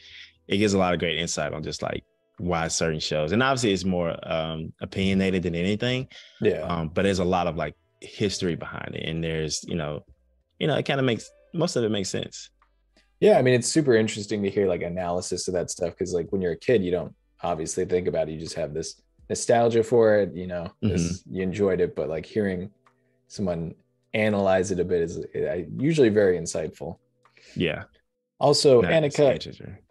it gives a lot of great insight on just like why certain shows and obviously it's more um opinionated than anything yeah. um but there's a lot of like history behind it and there's you know you know it kind of makes most of it makes sense. Yeah i mean it's super interesting to hear like analysis of that stuff because like when you're a kid you don't obviously think about it you just have this nostalgia for it you know mm-hmm. you enjoyed it but like hearing someone analyze it a bit is uh, usually very insightful. Yeah. Also Annika,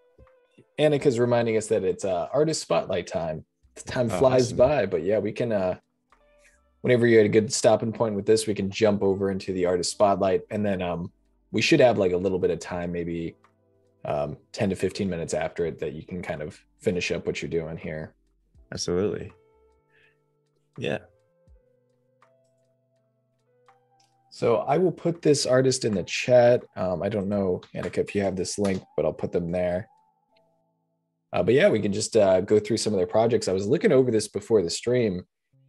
Annika's reminding us that it's uh, artist spotlight time. The time oh, flies awesome. by, but yeah, we can. uh Whenever you're at a good stopping point with this, we can jump over into the artist spotlight, and then um we should have like a little bit of time, maybe um 10 to 15 minutes after it, that you can kind of finish up what you're doing here. Absolutely. Yeah. So I will put this artist in the chat. Um, I don't know, Annika, if you have this link, but I'll put them there. Uh, but yeah, we can just uh, go through some of their projects. I was looking over this before the stream,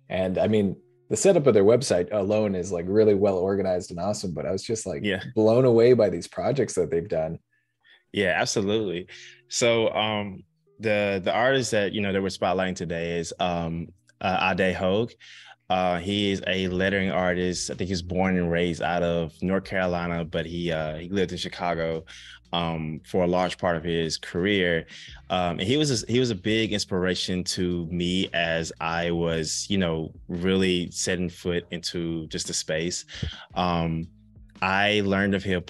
and I mean, the setup of their website alone is like really well organized and awesome. But I was just like yeah. blown away by these projects that they've done. Yeah, absolutely. So um, the the artist that you know that we're spotlighting today is um, uh, Ade Hogue. Uh, he is a lettering artist. I think he's born and raised out of North Carolina, but he uh, he lived in Chicago um, for a large part of his career. Um, and he was a, he was a big inspiration to me as I was, you know, really setting foot into just the space. Um, I learned of him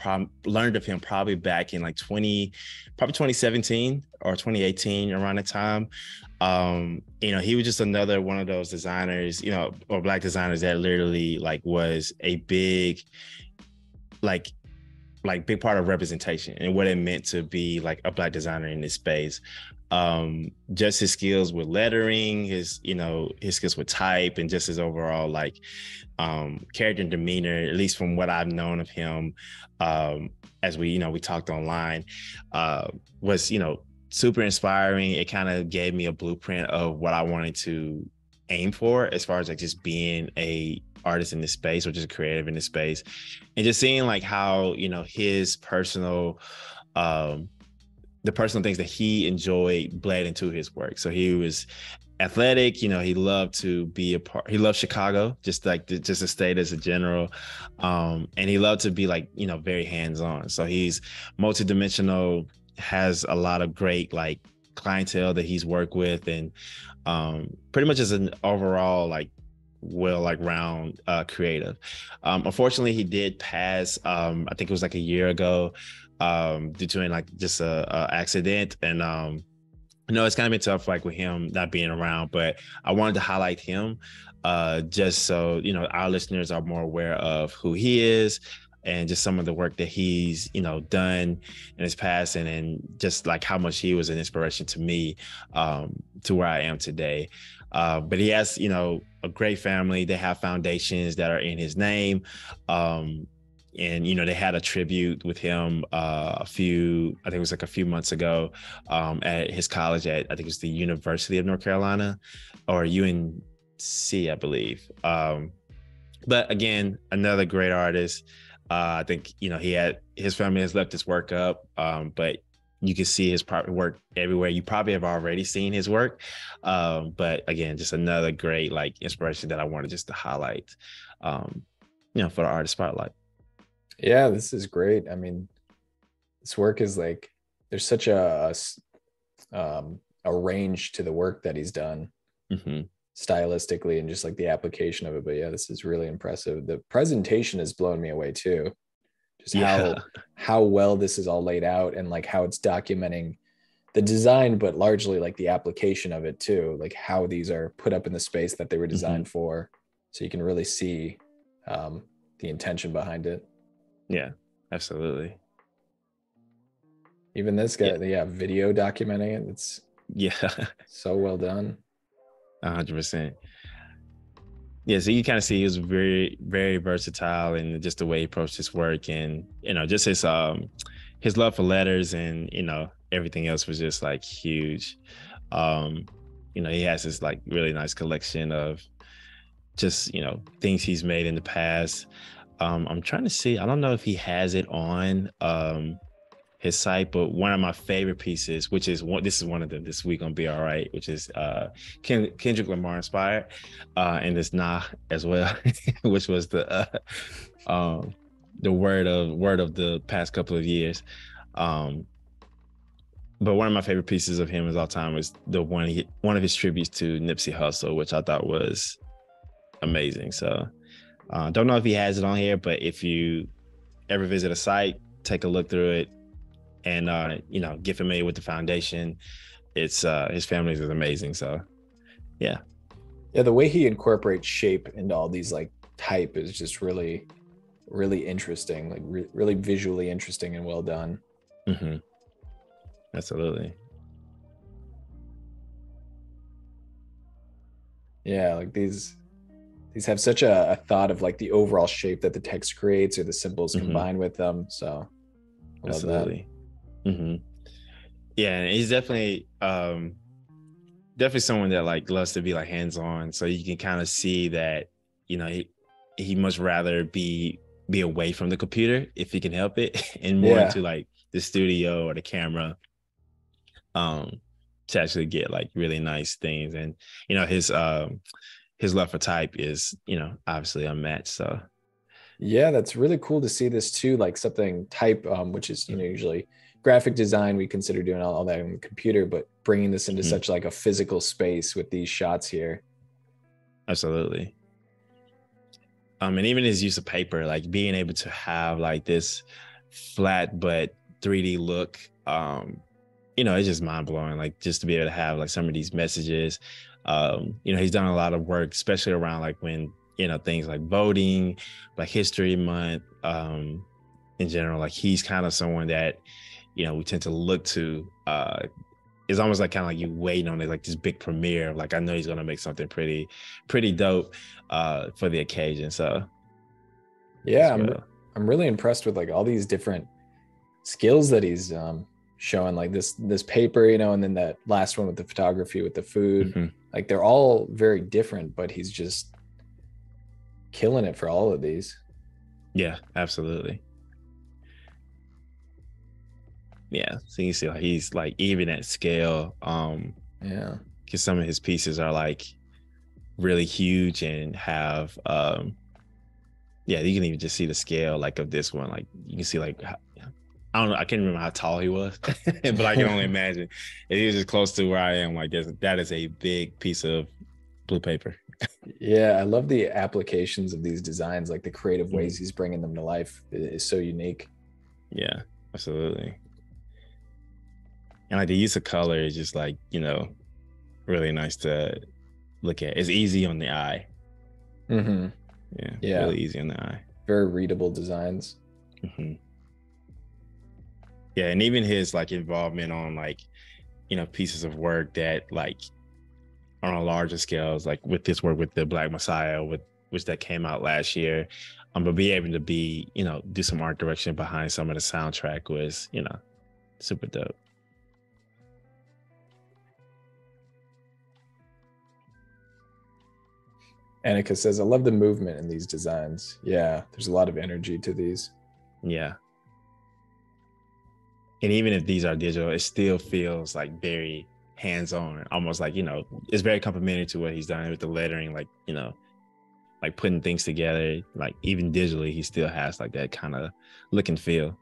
learned of him probably back in like 20 probably 2017 or 2018 around the time um you know he was just another one of those designers you know or black designers that literally like was a big like like big part of representation and what it meant to be like a black designer in this space. Um just his skills with lettering his you know his skills with type and just his overall like um character and demeanor at least from what i've known of him um as we you know we talked online uh was you know super inspiring. It kind of gave me a blueprint of what i wanted to aim for as far as like just being a artist in this space or just creative in this space and just seeing like how you know his personal um the personal things that he enjoyed bled into his work. So he was athletic you know he loved to be a part he loved chicago just like the, just the state as a general um and he loved to be like you know very hands-on so he's multidimensional has a lot of great like clientele that he's worked with and um pretty much as an overall like well like round uh creative um unfortunately he did pass um i think it was like a year ago um due to like just a, a accident and um no, it's kind of been tough, like with him not being around, but I wanted to highlight him uh, just so you know our listeners are more aware of who he is and just some of the work that he's you know done in his past and, and just like how much he was an inspiration to me um, to where I am today. Uh, but he has you know a great family. They have foundations that are in his name. Um, and you know they had a tribute with him uh, a few i think it was like a few months ago um, at his college at i think it was the university of north carolina or unc i believe um, but again another great artist uh, i think you know he had his family has left his work up um, but you can see his work everywhere you probably have already seen his work um, but again just another great like inspiration that i wanted just to highlight um, you know for the artist spotlight yeah, this is great. I mean, this work is like there's such a a, um, a range to the work that he's done mm-hmm. stylistically and just like the application of it. But yeah, this is really impressive. The presentation has blown me away too. Just yeah. how how well this is all laid out and like how it's documenting the design, but largely like the application of it too, like how these are put up in the space that they were mm-hmm. designed mm-hmm. for. So you can really see um, the intention behind it. Yeah, absolutely. Even this guy, yeah, yeah video documenting it. It's yeah, so well done. hundred percent. Yeah, so you kind of see he was very, very versatile and just the way he approached his work and you know, just his um his love for letters and you know, everything else was just like huge. Um, you know, he has this like really nice collection of just, you know, things he's made in the past. Um, I'm trying to see. I don't know if he has it on um, his site, but one of my favorite pieces, which is one, this is one of them this week on Be All Right, which is uh, Ken, Kendrick Lamar inspired, uh, and this Nah as well, which was the uh, um, the word of word of the past couple of years. Um, but one of my favorite pieces of him is all time was the one he, one of his tributes to Nipsey Hussle, which I thought was amazing. So uh, don't know if he has it on here, but if you ever visit a site, take a look through it, and uh, you know get familiar with the foundation. It's uh, his family is amazing. So, yeah, yeah. The way he incorporates shape into all these like type is just really, really interesting. Like re- really visually interesting and well done. Mm-hmm. Absolutely. Yeah, like these these have such a, a, thought of like the overall shape that the text creates or the symbols mm-hmm. combined with them. So absolutely. Mm-hmm. Yeah, and he's definitely um definitely someone that like loves to be like hands on. So you can kind of see that, you know, he he much rather be be away from the computer if he can help it and more yeah. into like the studio or the camera. Um to actually get like really nice things. And you know, his um his love for type is, you know, obviously unmatched. So yeah, that's really cool to see this too. Like something type, um, which is you know usually graphic design we consider doing all, all that on the computer, but bringing this into mm-hmm. such like a physical space with these shots here. Absolutely. Um, and even his use of paper, like being able to have like this flat but 3D look, um, you know, it's just mind blowing. Like just to be able to have like some of these messages, um, you know, he's done a lot of work, especially around like when, you know, things like voting, Black History Month, um, in general. Like he's kind of someone that, you know, we tend to look to. Uh, it's almost like kind of like you waiting on it, like this big premiere. Like I know he's gonna make something pretty, pretty dope uh, for the occasion. So, yeah, I'm, I'm really impressed with like all these different skills that he's um, showing like this this paper you know and then that last one with the photography with the food mm-hmm. like they're all very different but he's just killing it for all of these yeah absolutely Yeah, so you see, like he's like even at scale. Um, yeah, because some of his pieces are like really huge and have um yeah you can even just see the scale like of this one like you can see like how, i don't know i can't remember how tall he was but i can only imagine if he was as close to where i am like that is a big piece of blue paper yeah i love the applications of these designs like the creative mm-hmm. ways he's bringing them to life is so unique yeah absolutely and like the use of color is just like you know really nice to look at. It's easy on the eye. Mm-hmm. Yeah, yeah, really easy on the eye. Very readable designs. Mm-hmm. Yeah, and even his like involvement on like you know pieces of work that like on a larger scales, like with this work with the Black Messiah, with which that came out last year. Um, but be able to be, you know, do some art direction behind some of the soundtrack was, you know, super dope. Annika says, I love the movement in these designs. Yeah, there's a lot of energy to these. Yeah. And even if these are digital, it still feels like very hands-on, almost like, you know, it's very complementary to what he's done with the lettering, like, you know, like putting things together, like even digitally, he still has like that kind of look and feel.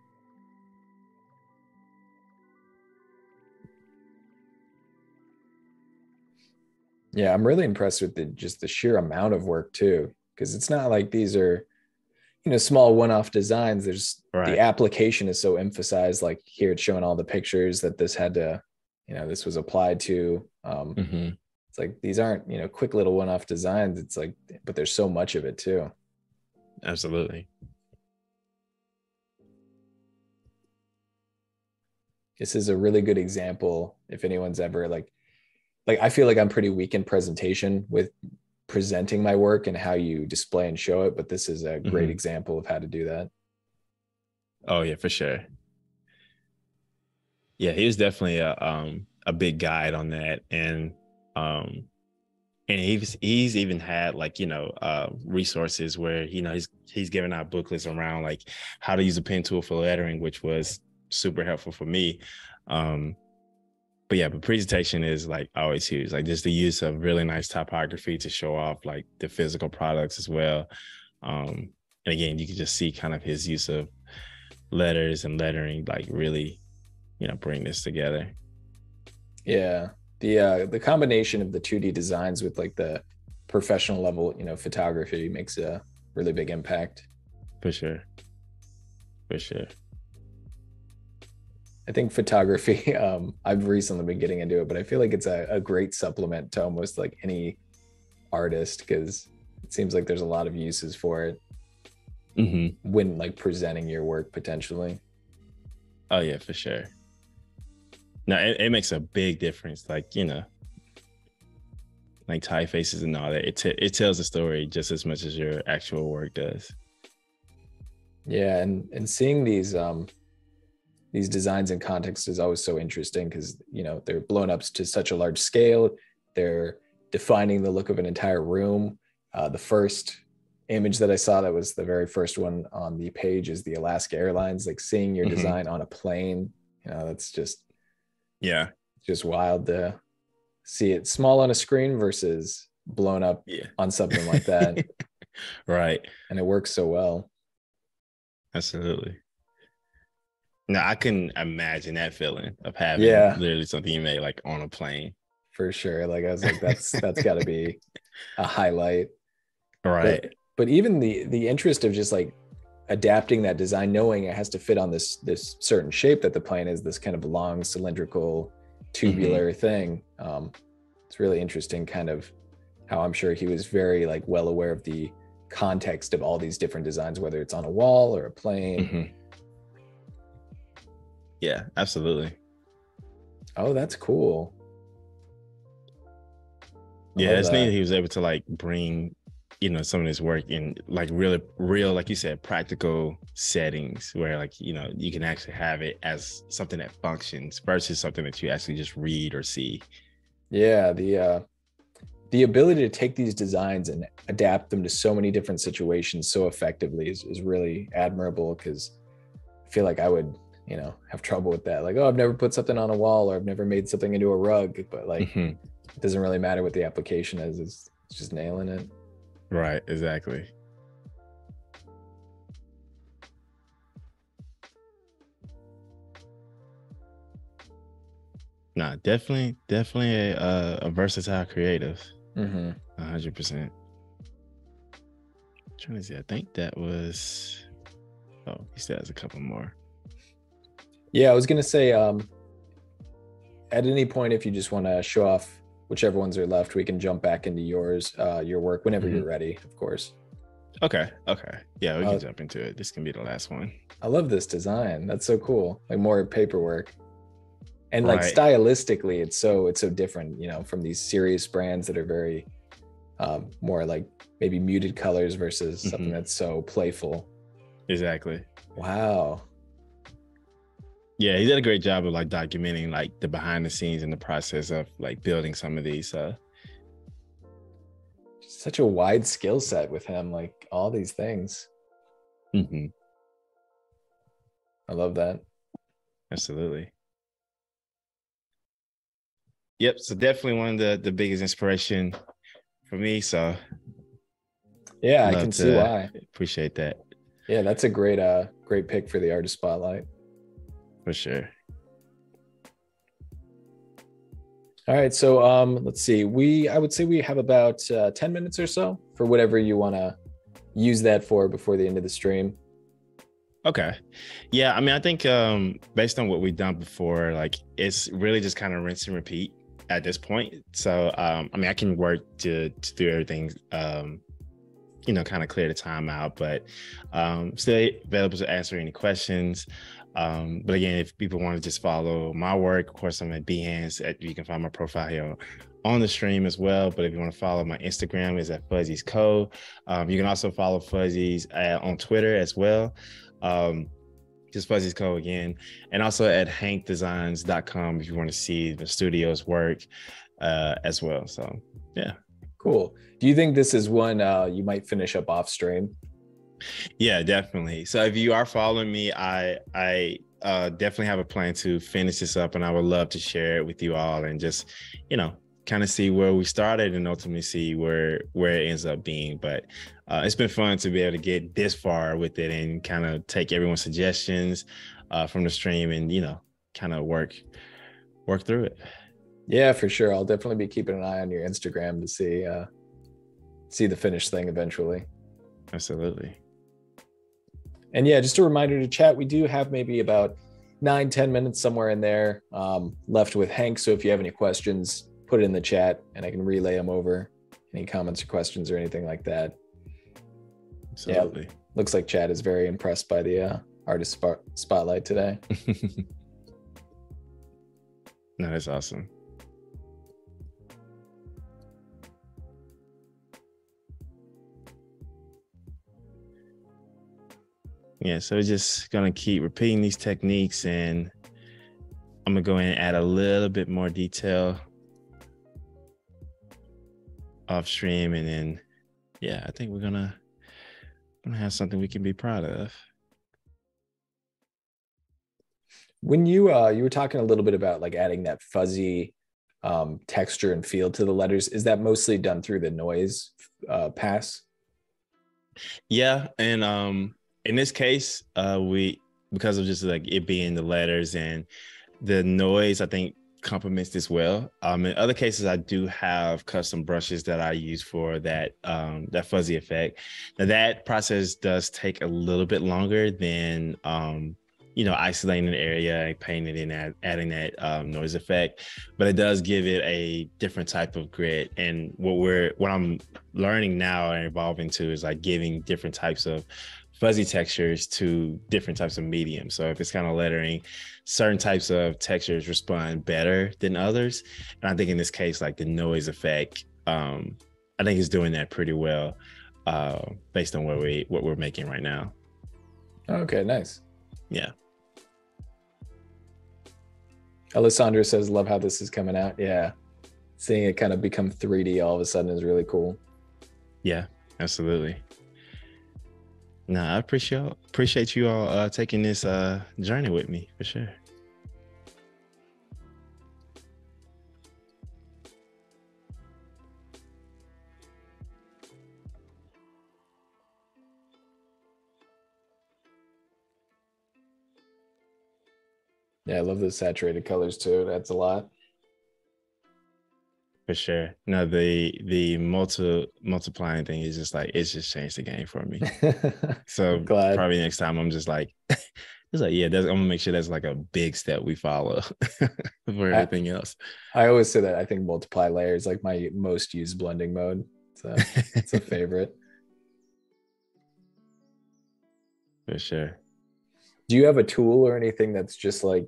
Yeah, I'm really impressed with the just the sheer amount of work too, because it's not like these are, you know, small one-off designs. There's right. the application is so emphasized. Like here, it's showing all the pictures that this had to, you know, this was applied to. Um, mm-hmm. It's like these aren't, you know, quick little one-off designs. It's like, but there's so much of it too. Absolutely. This is a really good example. If anyone's ever like like I feel like I'm pretty weak in presentation with presenting my work and how you display and show it, but this is a great mm-hmm. example of how to do that. Oh yeah, for sure. Yeah, he was definitely a um a big guide on that and um and he's he's even had like you know uh resources where you know he's he's given out booklets around like how to use a pen tool for lettering which was super helpful for me um but yeah, but presentation is like always huge. Like just the use of really nice typography to show off like the physical products as well. Um, and again, you can just see kind of his use of letters and lettering, like really, you know, bring this together. Yeah, the uh, the combination of the 2D designs with like the professional level, you know, photography makes a really big impact. For sure. For sure. I think photography, um, I've recently been getting into it, but I feel like it's a, a great supplement to almost like any artist because it seems like there's a lot of uses for it mm-hmm. when like presenting your work potentially. Oh yeah, for sure. No, it, it makes a big difference. Like, you know, like typefaces and all that. It, t- it tells a story just as much as your actual work does. Yeah. And, and seeing these, um, these designs in context is always so interesting because you know they're blown up to such a large scale. They're defining the look of an entire room. Uh, the first image that i saw that was the very first one on the page is the alaska airlines like seeing your mm-hmm. design on a plane. You know that's just yeah. just wild to see it small on a screen versus blown up yeah. on something like that. Right. And it works so well. Absolutely no, I can imagine that feeling of having yeah. literally something you made like on a plane. For sure. Like I was like, that's that's gotta be a highlight. Right. But, but even the the interest of just like adapting that design, knowing it has to fit on this this certain shape that the plane is, this kind of long cylindrical tubular mm-hmm. thing. Um, it's really interesting kind of how I'm sure he was very like well aware of the context of all these different designs, whether it's on a wall or a plane. Mm-hmm yeah, absolutely. Oh, that's cool. yeah, it's neat he was able to like bring, you know, some of his work in like really real, like you said, practical settings where like, you know, you can actually have it as something that functions versus something that you actually just read or see. Yeah, the uh the ability to take these designs and adapt them to so many different situations so effectively is, is really admirable because I feel like I would you know have trouble with that like oh i've never put something on a wall or i've never made something into a rug but like Mhm. it doesn't really matter what the application is it's, it's just nailing it Right, exactly. Nah, definitely, definitely a uh, a versatile creative. hmm A hundred percent. Trying to see, I think that was. Oh, he still has a couple more. Yeah i was gonna say um at any point if you just want to show off whichever ones are left we can jump back into yours uh your work whenever Mhm. you're ready of course Okay, okay, yeah, we can Uh, jump into it. This can be the last one. I love this design. That's so cool. Like more paperwork. And like stylistically, it's so it's so different, you know, from these serious brands that are very um more like maybe muted colors versus something Mhm. that's so playful. Exactly. Wow. Yeah, he did a great job of like documenting like the behind the scenes and the process of like building some of these. Uh, Such a wide skill set with him, like all these things. mhm, I love that. absolutely. Yep. So definitely one of the the biggest inspiration for me. So Yeah, I can see why. appreciate that Yeah, that's a great uh great pick for the artist spotlight. For sure. All right, so um, let's see. We I would say we have about uh, ten minutes or so for whatever you want to use that for before the end of the stream. Okay. Yeah, I mean, I think um based on what we've done before, like it's really just kind of rinse and repeat at this point. So um I mean I can work to to do everything um you know kind of clear the time out, but um still available to answer any questions. Um, but again, if people want to just follow my work, of course I'm at Behance. At, you can find my profile here on the stream as well. But if you want to follow my Instagram is at Fuzzies Co. Um, you can also follow Fuzzies uh, on Twitter as well um just fuzzy's co again and also at hankdesigns.com if you want to see the studio's work uh as well so yeah Cool. Do you think this is one uh, you might finish up off stream? Yeah definitely so if you are following me i i uh definitely have a plan to finish this up and i would love to share it with you all and just you know kind of see where we started and ultimately see where where it ends up being but uh, it's been fun to be able to get this far with it and kind of take everyone's suggestions uh, from the stream and you know kind of work work through it Yeah, for sure. I'll definitely be keeping an eye on your Instagram to see uh, see the finished thing eventually. absolutely And yeah, just a reminder to chat. We do have maybe about nine, 10 minutes somewhere in there um, left with Hank. So if you have any questions, put it in the chat and I can relay them over. Any comments or questions or anything like that. absolutely Looks like Chad is very impressed by the uh, artist spot- spotlight today. that's awesome yeah so we're just gonna keep repeating these techniques and i'm gonna go in and add a little bit more detail off stream and then yeah i think we're gonna gonna have something we can be proud of When you uh, you were talking a little bit about like adding that fuzzy um, texture and feel to the letters, is that mostly done through the noise uh, pass? Yeah, and um in this case, uh we because of just like it being the letters and the noise, I think complements this well. Um in other cases I do have custom brushes that I use for that um that fuzzy effect. Now that process does take a little bit longer than um you know isolating an area and painting and add, adding that um, noise effect but it does give it a different type of grit and what we're what i'm learning now and evolving to is like giving different types of fuzzy textures to different types of mediums so if it's kind of lettering certain types of textures respond better than others and i think in this case like the noise effect um i think it's doing that pretty well uh based on what we what we're making right now Okay, nice. yeah Alessandro says, "Love how this is coming out." Yeah, seeing it kind of become 3D all of a sudden is really cool. yeah absolutely No, I appreciate appreciate you all uh, taking this uh, journey with me for sure. Yeah, I love the saturated colors too. That's a lot. For sure. No, the the multi multiplying thing is just like it's just changed the game for me. so Glad. probably next time I'm just like it's like yeah, I'm gonna make sure that's like a big step we follow for everything I, else. I always say that I think multiply layers like my most used blending mode. So it's a favorite. For sure. Do you have a tool or anything that's just like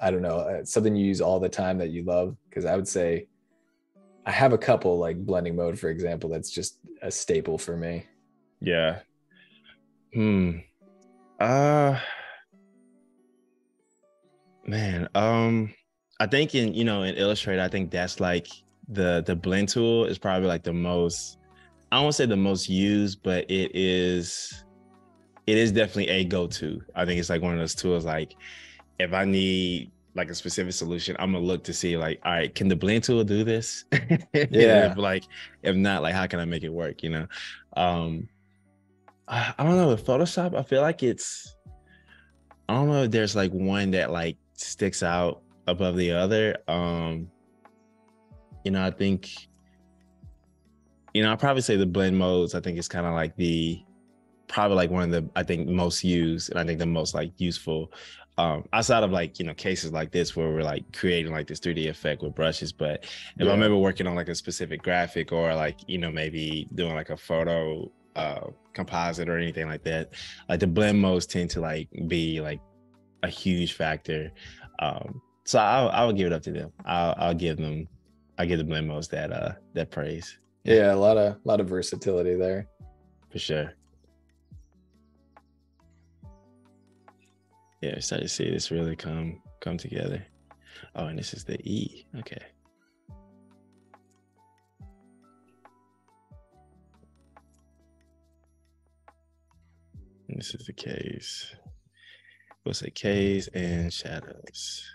I don't know, uh, something you use all the time that you love? Because I would say I have a couple like blending mode, for example, that's just a staple for me. Yeah. Hmm. Uh man, um I think in you know in Illustrator, I think that's like the the blend tool is probably like the most I won't say the most used, but it is it is definitely a go-to. I think it's like one of those tools like if I need like a specific solution, I'm gonna look to see like, all right, can the blend tool do this? yeah. if, like, if not, like, how can I make it work? You know, um, I, I don't know. With Photoshop, I feel like it's, I don't know if there's like one that like sticks out above the other. Um, you know, I think, you know, I probably say the blend modes. I think it's kind of like the probably like one of the I think most used and I think the most like useful um outside of like you know cases like this where we're like creating like this 3d effect with brushes but if yeah. i'm ever working on like a specific graphic or like you know maybe doing like a photo uh composite or anything like that like the blend modes tend to like be like a huge factor um so i'll i'll give it up to them. I'll i'll give them i give the blend modes that uh that praise. Yeah a lot of a lot of versatility there. For sure Yeah, start to see this really come come together. Oh, and this is the E. Okay. And this is the K's. We'll say K's and shadows.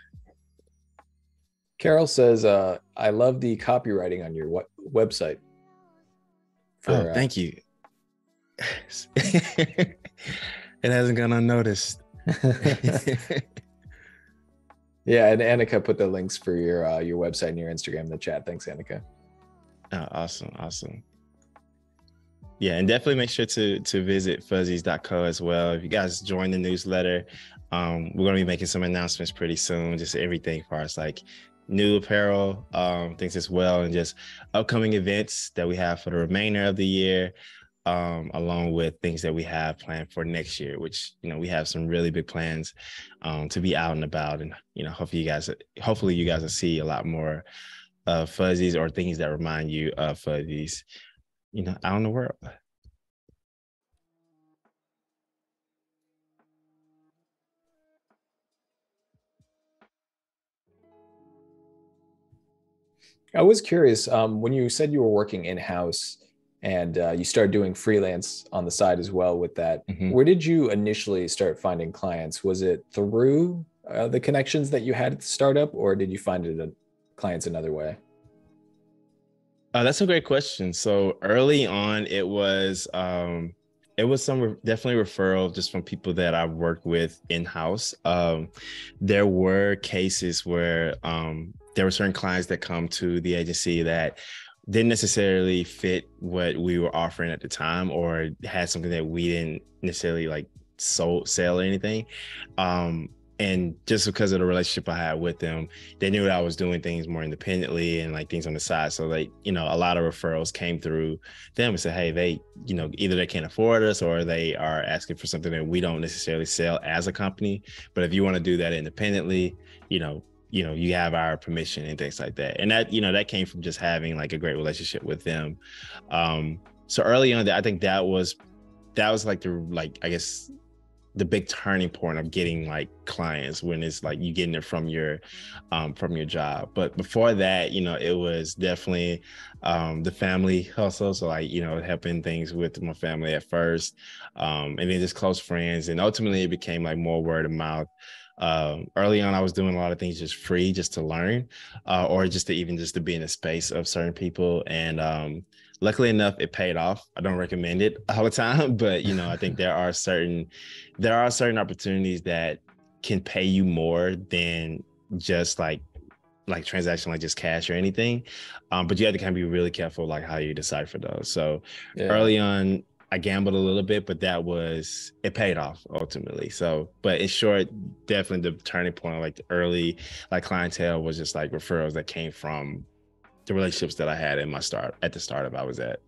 Carol says, uh, I love the copywriting on your website. For, oh, thank uh, you. it hasn't gone unnoticed. yeah, and Annika put the links for your uh, your website and your Instagram in the chat. Thanks, Annika. Oh, awesome, awesome. Yeah, and definitely make sure to to visit fuzzies.co as well. If you guys join the newsletter, um, we're gonna be making some announcements pretty soon. Just everything for us like new apparel um, things as well, and just upcoming events that we have for the remainder of the year um, along with things that we have planned for next year, which you know we have some really big plans um, to be out and about, and you know hopefully you guys, hopefully you guys will see a lot more uh, fuzzies or things that remind you of fuzzies, you know, out in the world. I was curious um, when you said you were working in house and uh, you started doing freelance on the side as well with that. Mm-hmm. Where did you initially start finding clients? Was it through uh, the connections that you had at the startup, or did you find it a, clients another way? Uh, that's a great question. So early on, it was um, it was some re- definitely referral just from people that I worked with in house. Um, there were cases where um, there were certain clients that come to the agency that didn't necessarily fit what we were offering at the time or had something that we didn't necessarily like sold sell or anything um and just because of the relationship I had with them, they knew that I was doing things more independently and like things on the side. So like, you know, a lot of referrals came through them and said, hey, they, you know, either they can't afford us or they are asking for something that we don't necessarily sell as a company. But if you want to do that independently, you know, you know you have our permission and things like that. And that you know that came from just having like a great relationship with them. Um so early on i think that was that was like the like i guess the big turning point of getting like clients when it's like you getting it from your um from your job. But before that you know it was definitely um the family hustle. So like you know helping things with my family at first um and then just close friends. And ultimately it became like more word of mouth um, early on i was doing a lot of things just free just to learn uh, or just to even just to be in the space of certain people and um, luckily enough it paid off i don't recommend it all the time but you know i think there are certain there are certain opportunities that can pay you more than just like like transaction like just cash or anything um, but you have to kind of be really careful like how you decide for those so yeah. early on I gambled a little bit, but that was it paid off ultimately. So, but in short, definitely the turning point, like the early like clientele was just like referrals that came from the relationships that I had in my start at the startup I was at.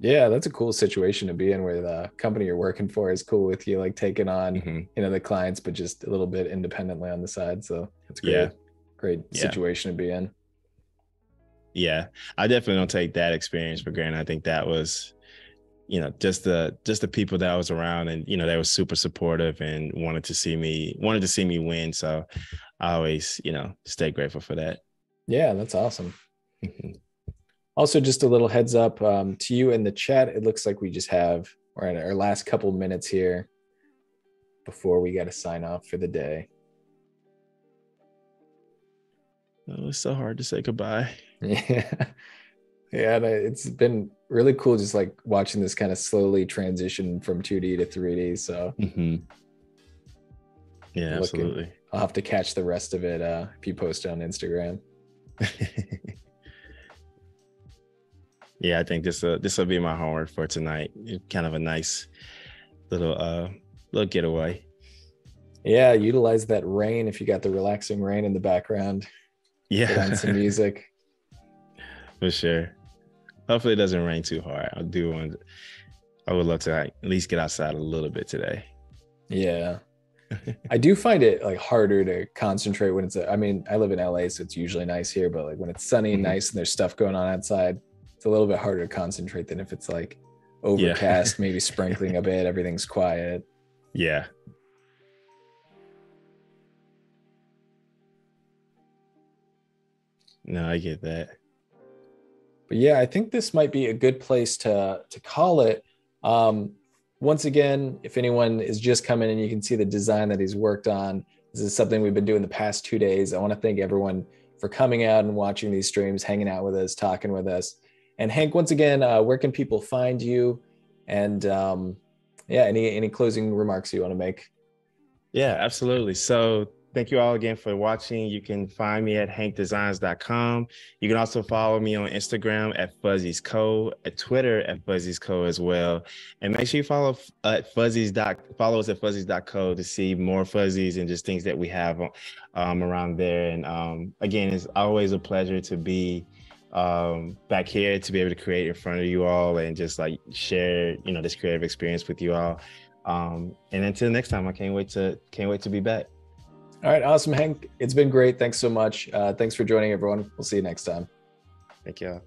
Yeah, that's a cool situation to be in where the company you're working for is cool with you, like taking on, mm-hmm. you know, the clients, but just a little bit independently on the side. So it's great. Yeah. Great yeah. situation to be in. Yeah. I definitely don't take that experience for granted. I think that was you know just the just the people that I was around and you know they were super supportive and wanted to see me wanted to see me win. So I always you know stay grateful for that. Yeah that's awesome. Also just a little heads up um, to you in the chat it looks like we just have we're at our last couple minutes here before we got to sign off for the day. Oh, it's so hard to say goodbye. Yeah yeah it's been really cool just like watching this kind of slowly transition from 2D to 3D. So mm-hmm. yeah, looking, absolutely. I'll have to catch the rest of it uh, if you post it on Instagram. yeah, I think this uh, this will be my homework for tonight. Kind of a nice little uh little getaway. Yeah, utilize that rain if you got the relaxing rain in the background. Yeah, Put on some music. For sure. Hopefully, it doesn't rain too hard. I do want. I would love to like, at least get outside a little bit today. Yeah. I do find it like harder to concentrate when it's. I mean, I live in LA, so it's usually nice here. But like when it's sunny and mm-hmm. nice and there's stuff going on outside, it's a little bit harder to concentrate than if it's like overcast, yeah. maybe sprinkling a bit. Everything's quiet. Yeah. No, I get that but yeah, I think this might be a good place to to call it. Um, once again, if anyone is just coming and you can see the design that he's worked on, this is something we've been doing the past two days. I want to thank everyone for coming out and watching these streams, hanging out with us, talking with us. And Hank, once again, uh, where can people find you? And um, yeah, any any closing remarks you want to make? Yeah, absolutely. So Thank you all again for watching. You can find me at hankdesigns.com. You can also follow me on Instagram at Fuzzies Co, at Twitter at Fuzzies Co as well. And make sure you follow at Fuzzies. Follow us at Fuzzies.co to see more fuzzies and just things that we have um, around there. And um, again, it's always a pleasure to be um, back here to be able to create in front of you all and just like share, you know, this creative experience with you all. Um, and until next time, I can't wait to can't wait to be back. All right, awesome, Hank. It's been great. Thanks so much. Uh, thanks for joining, everyone. We'll see you next time. Thank you.